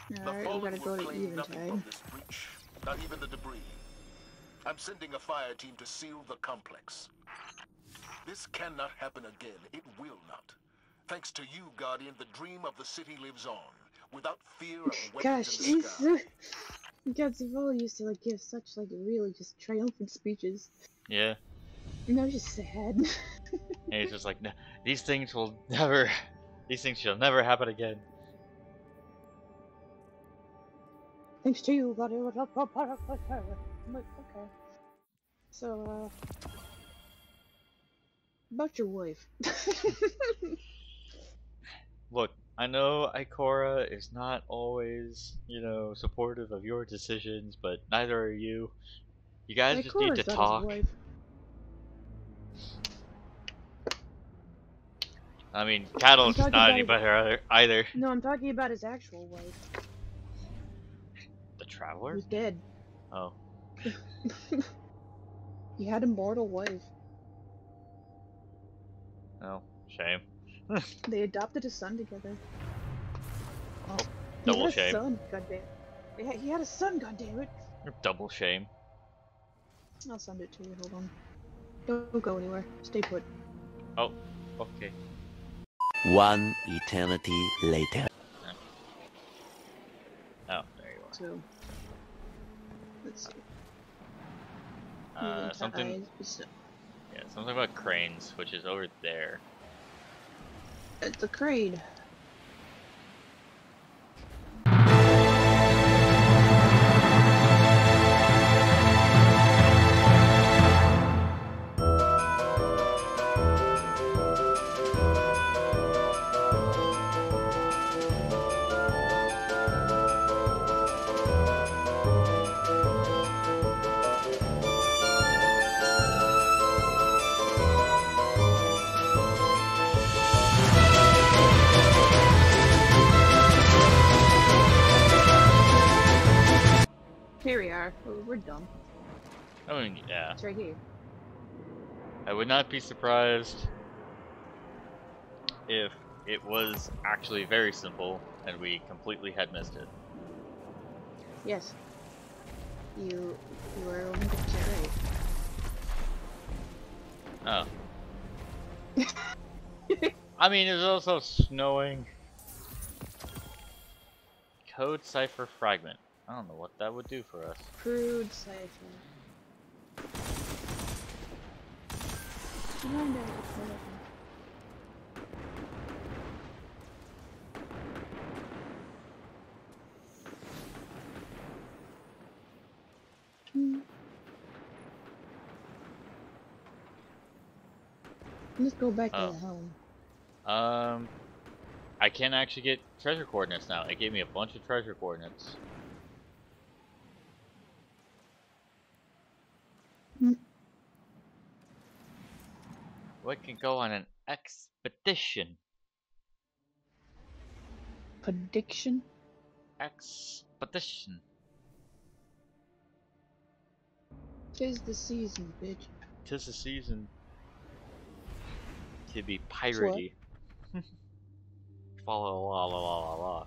Speaker 4: The
Speaker 2: Alright, we gotta go to Eventide.
Speaker 4: breach, not even the debris. I'm sending a fire team to seal the complex. This cannot happen again. It will not. Thanks to you, Guardian, the dream of the city lives on, without fear of
Speaker 2: Gosh,
Speaker 4: weapons in the
Speaker 2: he's
Speaker 4: sky.
Speaker 2: so... God, Zavala used to like give such like really just triumphant speeches.
Speaker 1: Yeah.
Speaker 2: And I was just sad.
Speaker 1: And he's just like, "No, these things will never, these things shall never happen again.
Speaker 2: Thanks to you, buddy. Okay. So, uh. About your wife.
Speaker 1: Look, I know Ikora is not always, you know, supportive of your decisions, but neither are you. You guys just need to talk. I mean,
Speaker 2: Caiatl's
Speaker 1: not any better either. either.
Speaker 2: No, I'm talking about his actual wife.
Speaker 1: The Traveler?
Speaker 2: He's dead.
Speaker 1: Oh.
Speaker 2: He had a mortal wife.
Speaker 1: Oh, shame.
Speaker 2: They adopted a son together.
Speaker 1: Oh,
Speaker 2: He
Speaker 1: double
Speaker 2: had a
Speaker 1: shame.
Speaker 2: son, goddamn. He had a son, goddammit.
Speaker 1: Double shame.
Speaker 2: I'll send it to you, hold on. Don't go anywhere. Stay put.
Speaker 1: Oh, okay.
Speaker 9: One eternity later.
Speaker 1: Oh, there you
Speaker 2: So. Let's see.
Speaker 1: are. Uh, something, yeah, something about cranes, which is over there.
Speaker 2: It's a crane. It's right here.
Speaker 1: I would not be surprised if it was actually very simple and we completely had missed it.
Speaker 2: Yes. You you are 100% right.
Speaker 1: Oh. I mean, it was also snowing. Code cipher fragment. I don't know what that would do for us.
Speaker 2: Crude cipher. Let's go back
Speaker 1: Oh.
Speaker 2: to the home.
Speaker 1: Um, I can actually get treasure coordinates now. It gave me a bunch of treasure coordinates.
Speaker 2: Hmm.
Speaker 1: We can go on an expedition.
Speaker 2: Prediction?
Speaker 1: Expedition.
Speaker 2: Tis the season, bitch.
Speaker 1: Tis the season to be piratey. Follow la la la la la.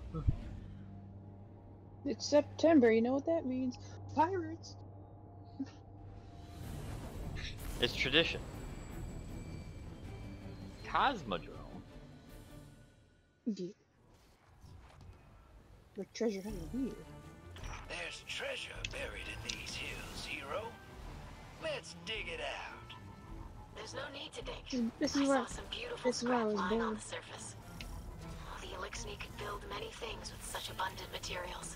Speaker 2: It's September, you know what that means? Pirates!
Speaker 1: It's tradition. Cosmodrome.
Speaker 2: Yeah. What treasure have you here?
Speaker 5: There's treasure buried in these hills, hero. Let's dig it out.
Speaker 3: There's no need to dig.
Speaker 2: Mm, This is
Speaker 3: I
Speaker 2: where
Speaker 3: saw some beautiful
Speaker 2: this is where I
Speaker 3: scrap
Speaker 2: was
Speaker 3: lying on the surface. The Eliksni could build many things with such abundant materials.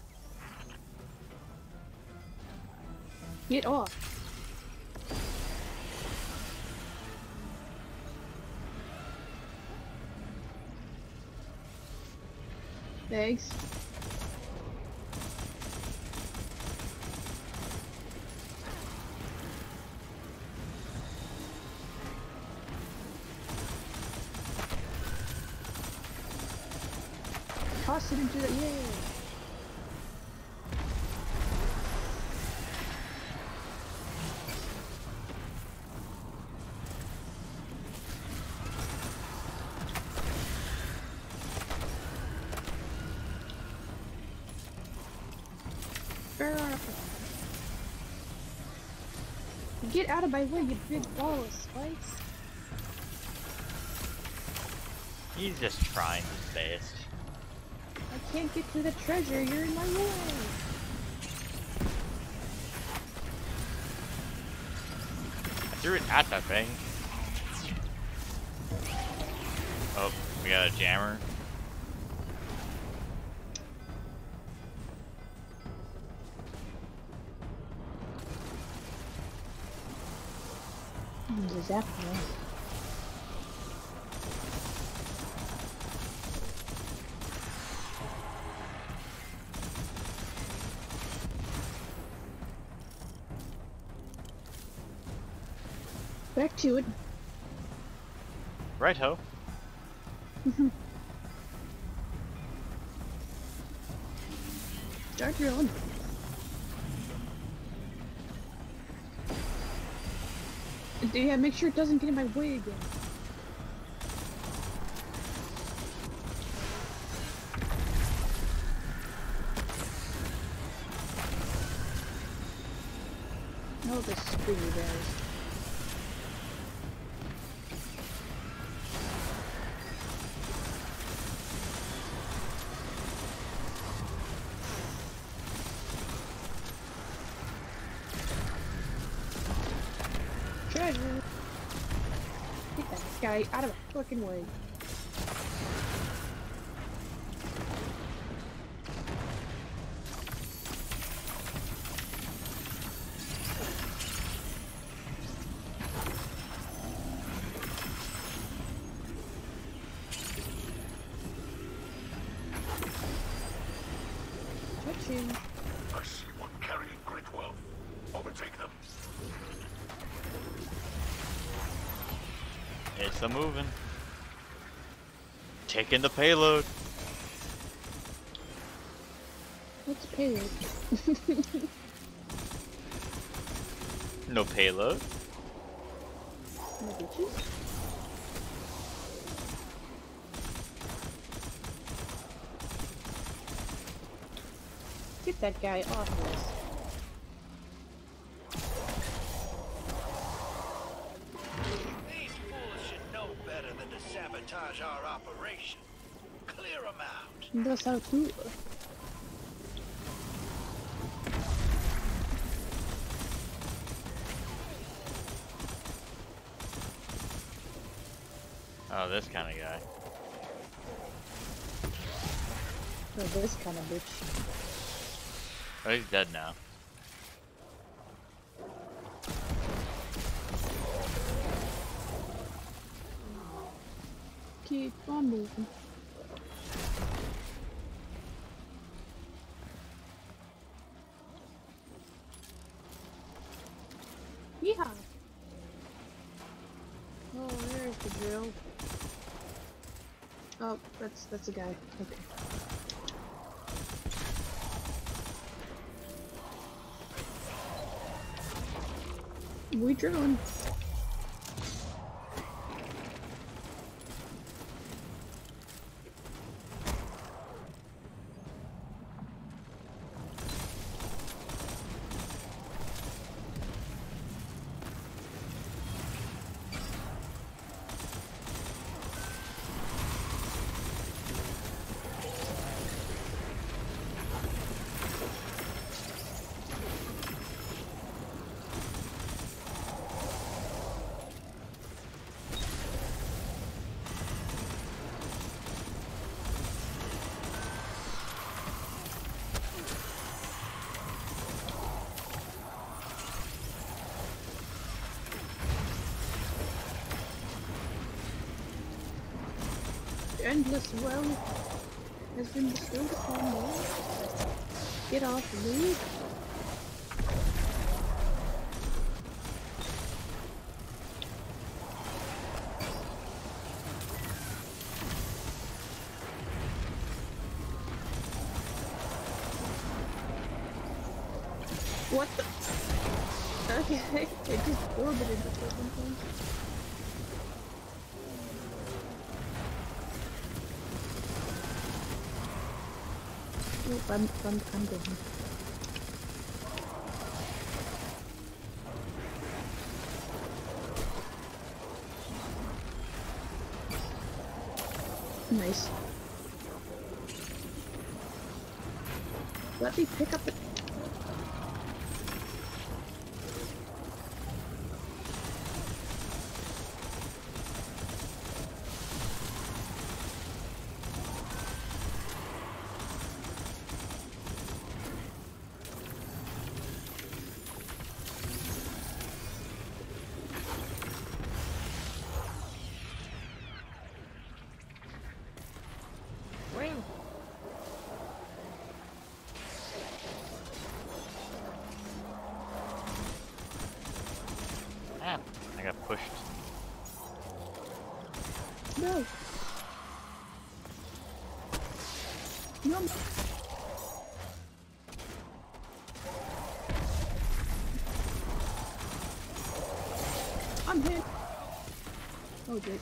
Speaker 2: Get off. Thanks. Toss it into the yeah. Get out of my way, you big ball of spikes.
Speaker 1: He's just trying his best.
Speaker 2: I can't get to the treasure, you're in my way.
Speaker 1: I threw it at that thing. Oh, we got a jammer.
Speaker 2: There's a zap. Back to it.
Speaker 1: Right ho.
Speaker 2: Start your make sure it doesn't get in my way again. Oh, the springy bears. Treasure! Guy out of my fucking way. Touching.
Speaker 4: I see one carrying great wealth. Overtake them.
Speaker 1: It's a moving. Taking the payload.
Speaker 2: What's payload?
Speaker 1: No payload.
Speaker 2: No bitches? Get that guy off this. How to.
Speaker 1: Oh, this kind of guy.
Speaker 2: Oh, this kind of bitch.
Speaker 1: Oh, he's dead now.
Speaker 2: Keep on moving. Yeehaw! Oh, there's the drill. Oh, that's a guy. Okay. We drilling. Endless wealth has been bestowed upon me. Get off me. What the? Okay, it just orbited the fucking thing. I'm, I'm, I'm. Nice. Let me pick up the.
Speaker 6: Ring.
Speaker 1: Man, I got pushed.
Speaker 2: No. No. I'm hit. Oh, good.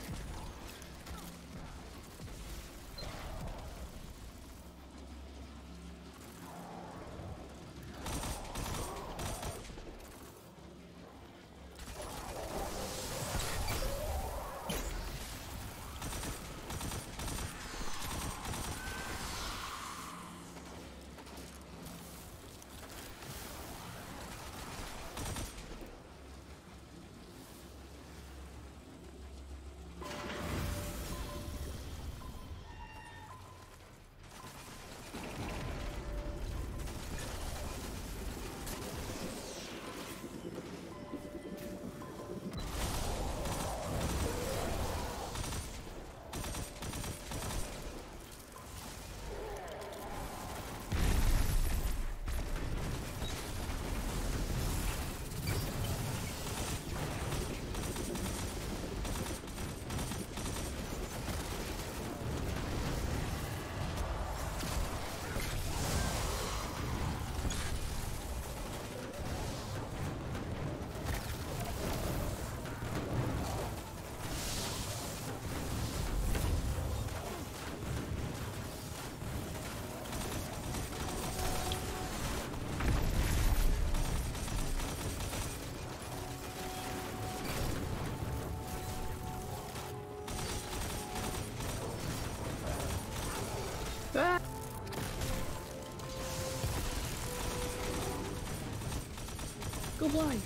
Speaker 2: Go blind.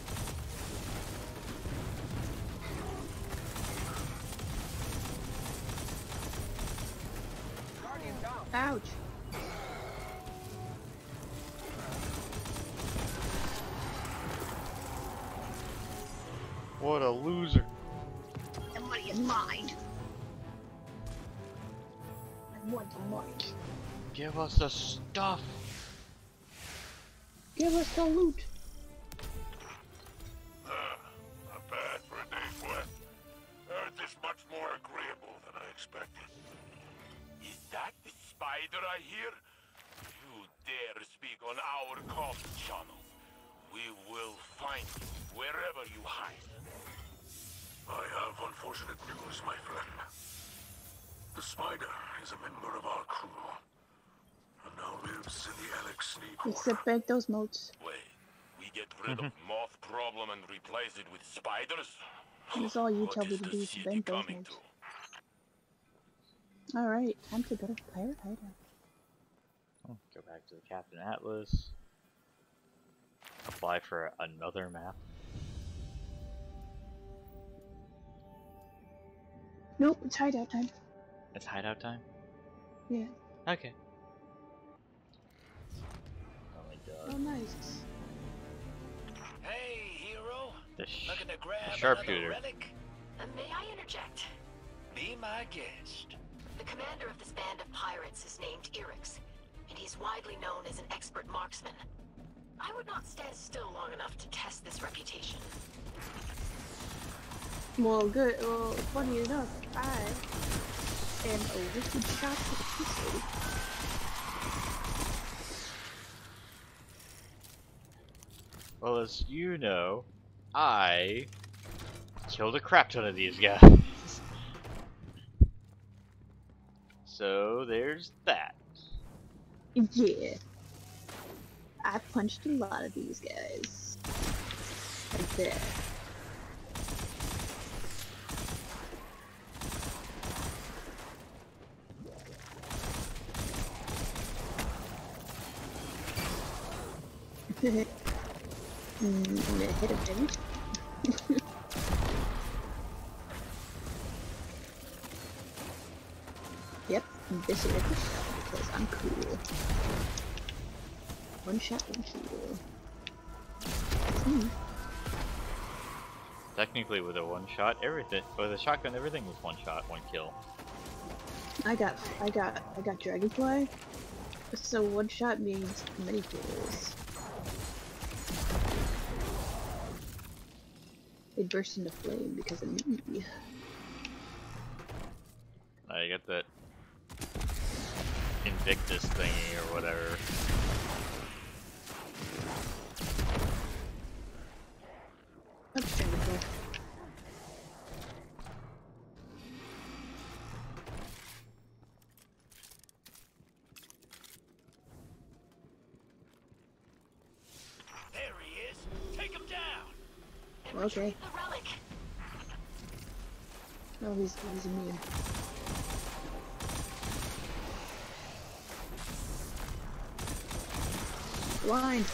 Speaker 2: Ouch.
Speaker 1: What a loser.
Speaker 2: The money is mine. I want the money.
Speaker 1: Give us the stuff.
Speaker 2: Give us the loot.
Speaker 10: The spider I hear? You dare speak on our comm channel. We will find you wherever you hide.
Speaker 4: I have unfortunate news, my friend. The Spider is a member of our crew. And now lives in the Eliksni
Speaker 2: Except Bento's moats.
Speaker 10: Wait, we get rid of mm-hmm. moth problem and replace it with spiders?
Speaker 2: That's all you
Speaker 10: What
Speaker 2: tell me to do is
Speaker 10: city
Speaker 2: bend those
Speaker 10: coming
Speaker 2: moats.
Speaker 10: to?
Speaker 2: Alright, time to go to Pirate Hideout.
Speaker 1: Oh, Go back to the Captain Atlas. Apply for another map.
Speaker 2: Nope, it's hideout time.
Speaker 1: It's hideout time?
Speaker 2: Yeah.
Speaker 1: Okay. Oh my god.
Speaker 2: Oh, nice.
Speaker 5: Hey, hero.
Speaker 1: The, sh
Speaker 5: Looking to grab
Speaker 1: the
Speaker 5: another
Speaker 1: sharpshooter.
Speaker 5: relic?
Speaker 3: May I interject?
Speaker 5: Be my guest.
Speaker 3: The commander of this band of pirates is named Irix, and he's widely known as an expert marksman. I would not stand still long enough to test this reputation.
Speaker 2: Well, good. Well, funny enough, I am a wicked shot to the.
Speaker 1: Well, as you know, I killed a crap ton of these guys. So there's that.
Speaker 2: Yeah. I punched a lot of these guys. Like that. mm, hit. This is because I'm cool. One shot, one kill. Hmm.
Speaker 1: Technically, with a one shot, everything with a shotgun, everything was one shot, one kill.
Speaker 2: I got, I got, I got dragonfly. So one shot means many kills. They burst into flame because of me.
Speaker 1: I get that Invictus thingy or whatever.
Speaker 2: That's.
Speaker 5: There he is. Take him down.
Speaker 2: Okay.
Speaker 3: The relic!
Speaker 2: Oh, he's he's immune. Blind.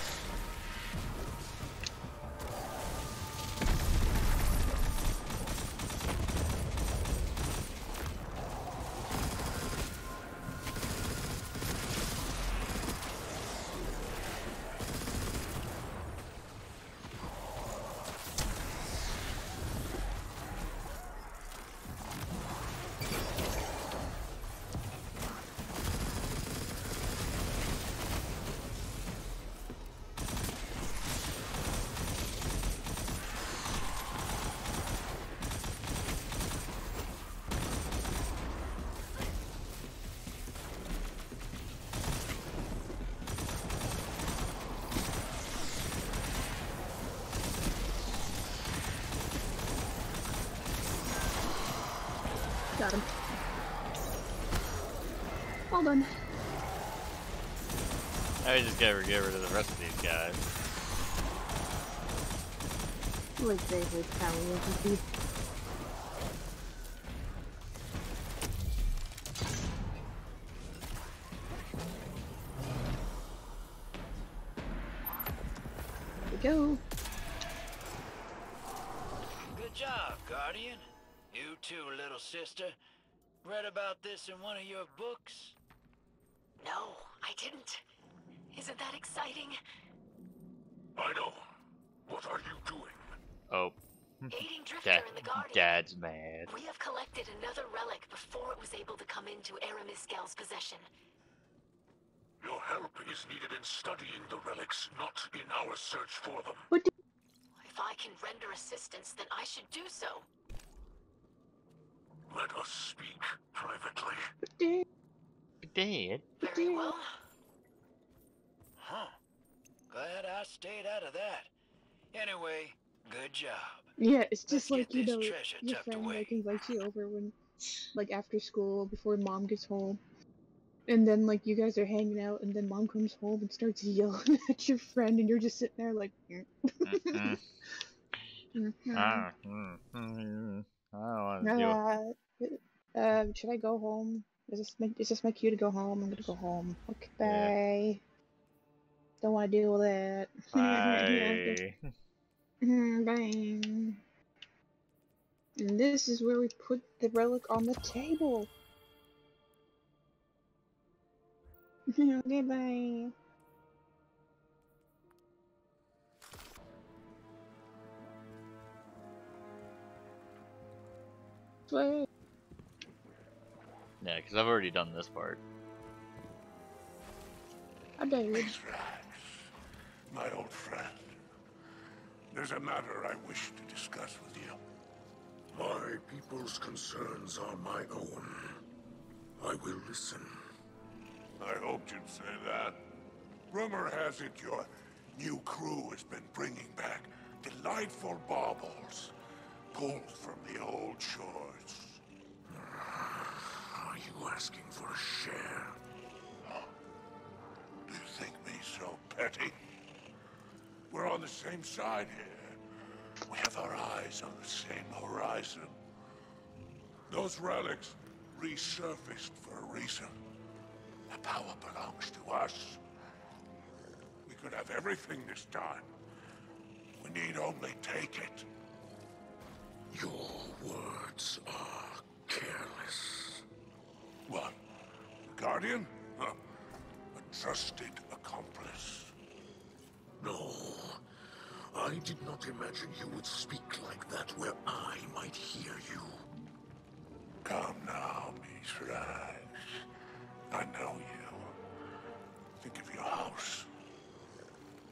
Speaker 2: Got him. Well done.
Speaker 1: I just gotta get rid of the rest of these guys.
Speaker 2: Like they hold power over you. There we go.
Speaker 5: Good job, Guardian. You too, little sister. Read about this in one of your books?
Speaker 3: No, I didn't. Isn't that exciting?
Speaker 10: I know. What are you doing?
Speaker 1: Oh,
Speaker 3: Aiding Drifter
Speaker 1: Dad,
Speaker 3: and the Guardian.
Speaker 1: Dad's mad.
Speaker 3: We have collected another relic before it was able to come into Aramiskel's possession.
Speaker 10: Your help is needed in studying the relics, not in our search for them.
Speaker 3: If I can render assistance, then I should do so.
Speaker 10: Let us speak privately.
Speaker 1: Dad?
Speaker 3: Very well.
Speaker 5: Huh. Glad I stayed out of that. Anyway, good job.
Speaker 2: Yeah, it's just
Speaker 5: Let's
Speaker 2: like you know, your friend
Speaker 5: away.
Speaker 2: like invites you over when, like after school before mom gets home, and then like you guys are hanging out, and then mom comes home and starts yelling at your friend, and you're just sitting there like.
Speaker 1: Mm-mm.
Speaker 2: Mhm.
Speaker 1: Ah, mm, mm, I don't want to do it.
Speaker 2: Uh, uh, should I go home? Is this my, is this my cue to go home? I'm gonna go home. Okay, bye. Don't want to deal with that.
Speaker 1: Bye.
Speaker 2: Mm, Bye. And this is where we put the relic on the table. okay, bye. Sweet.
Speaker 1: Yeah, because I've already done this part.
Speaker 2: I did.
Speaker 10: My old friend. There's a matter I wish to discuss with you.
Speaker 11: My people's concerns are my own. I will listen.
Speaker 10: I hoped you'd say that. Rumor has it your new crew has been bringing back delightful baubles, pulled from the old shores.
Speaker 11: Are you asking for a share?
Speaker 10: Do you think me so petty? We're on the same side here. We have our eyes on the same horizon. Those relics resurfaced for a reason. The power belongs to us. We could have everything this time. We need only take it.
Speaker 11: Your words are careless.
Speaker 10: What? Guardian? Huh. A trusted accomplice.
Speaker 11: No. I did not imagine you would speak like that where I might hear you.
Speaker 10: Come now, Mithrax. I know you. Think of your house.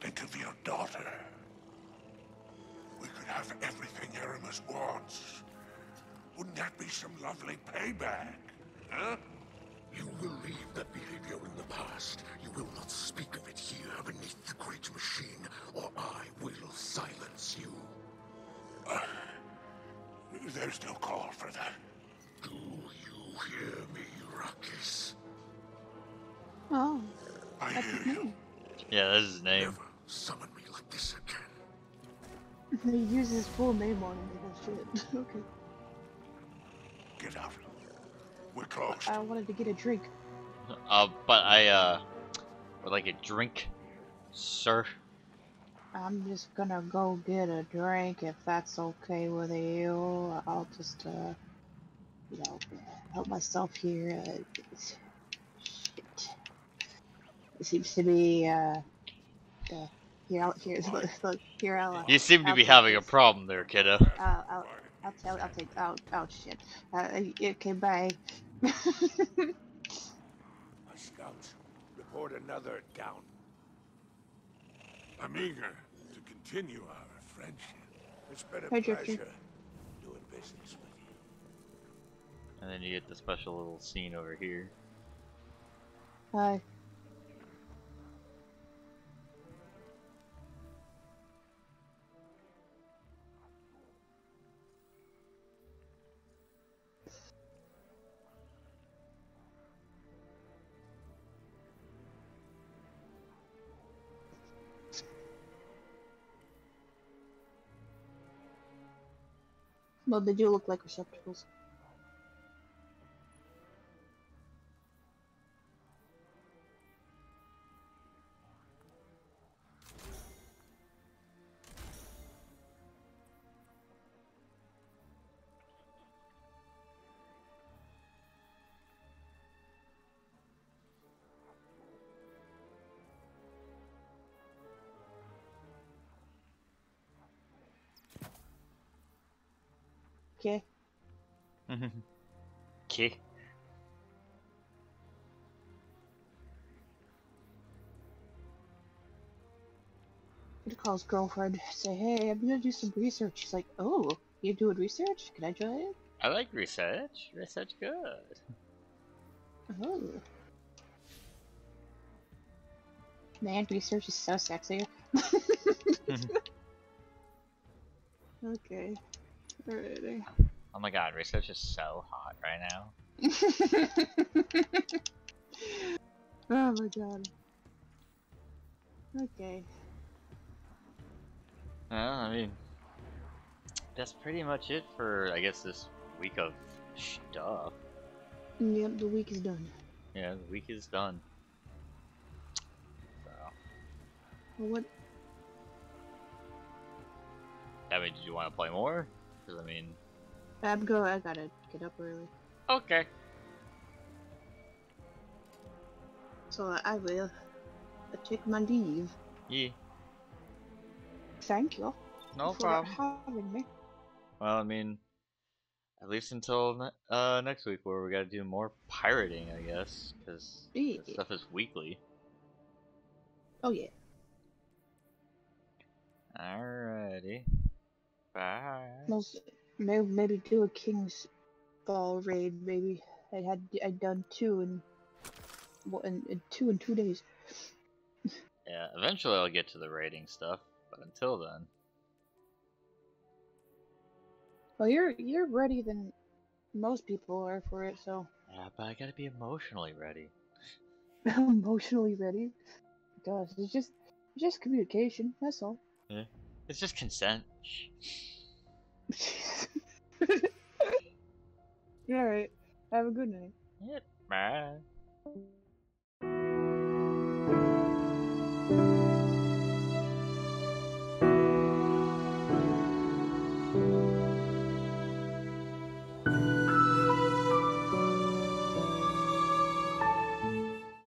Speaker 10: Think of your daughter. We could have everything Eramis wants. Wouldn't that be some lovely payback? Huh?
Speaker 11: You will leave that behavior in the past. You will not speak of it here beneath the great machine, or I will silence you.
Speaker 10: Uh, there's no call for that.
Speaker 11: Do you hear me, Rakis?
Speaker 2: Oh,
Speaker 10: I
Speaker 2: that's
Speaker 10: hear
Speaker 2: his
Speaker 10: you.
Speaker 2: name.
Speaker 1: Yeah, that's his name.
Speaker 11: Never summon me like this again.
Speaker 2: He uses his full name on him. That shit. okay.
Speaker 10: Get out. We're closed.
Speaker 2: I wanted to get a drink.
Speaker 1: Uh, but I, uh, would like a drink, sir.
Speaker 2: I'm just gonna go get a drink if that's okay with you. I'll just, uh, you know, help myself here. Uh, shit. It seems to be, uh, uh here, I'll, here, look, look, here, I'll, uh,
Speaker 1: You seem to
Speaker 2: I'll
Speaker 1: be
Speaker 2: take
Speaker 1: having a problem there, kiddo.
Speaker 2: I'll, I'll, I'll tell, I'll take, oh, oh shit. Uh, okay, bye.
Speaker 10: A scouts, report another down. I'm eager to continue our friendship. It's been a
Speaker 2: Hi, Drifter.
Speaker 10: pleasure doing business with you.
Speaker 1: And then you get the special little scene over here.
Speaker 2: Bye. Well, they do look like receptacles. Okay.
Speaker 1: Okay.
Speaker 2: He calls girlfriend, say, hey, I'm gonna do some research. She's like, oh, you doing research? Can I join?
Speaker 1: I like research. Research good.
Speaker 2: Oh. Man, research is so sexy. okay. Alrighty.
Speaker 1: Oh my god, research is so hot right now.
Speaker 2: oh my god. Okay.
Speaker 1: Well, I mean, that's pretty much it for, I guess, this week of stuff.
Speaker 2: Yep, the week is done.
Speaker 1: Yeah, the week is done. So,
Speaker 2: Well, what?
Speaker 1: I mean, did you want to play more? Because, I mean,
Speaker 2: Abgo, I gotta get up early.
Speaker 1: okay.
Speaker 2: So I will take my leave.
Speaker 1: Yeah,
Speaker 2: Thank you
Speaker 1: no
Speaker 2: for
Speaker 1: problem.
Speaker 2: having me.
Speaker 1: Well, I mean, At least until ne- uh, next week, where we gotta do more pirating, I guess, because
Speaker 2: Yeah.
Speaker 1: stuff is weekly.
Speaker 2: Oh yeah.
Speaker 1: Alrighty. Bye.
Speaker 2: Most maybe maybe do a King's Fall raid. Maybe I had I'd done two in, what in, in two in two days.
Speaker 1: Yeah, eventually I'll get to the raiding stuff, but until then,
Speaker 2: Well, you're you're ready than most people are for it, so
Speaker 1: yeah, but I gotta be emotionally ready.
Speaker 2: emotionally ready. Gosh, it's just it's just communication. That's all.
Speaker 1: Yeah, it's just consent.
Speaker 2: All right. Have a good night.
Speaker 1: Yep. Bye.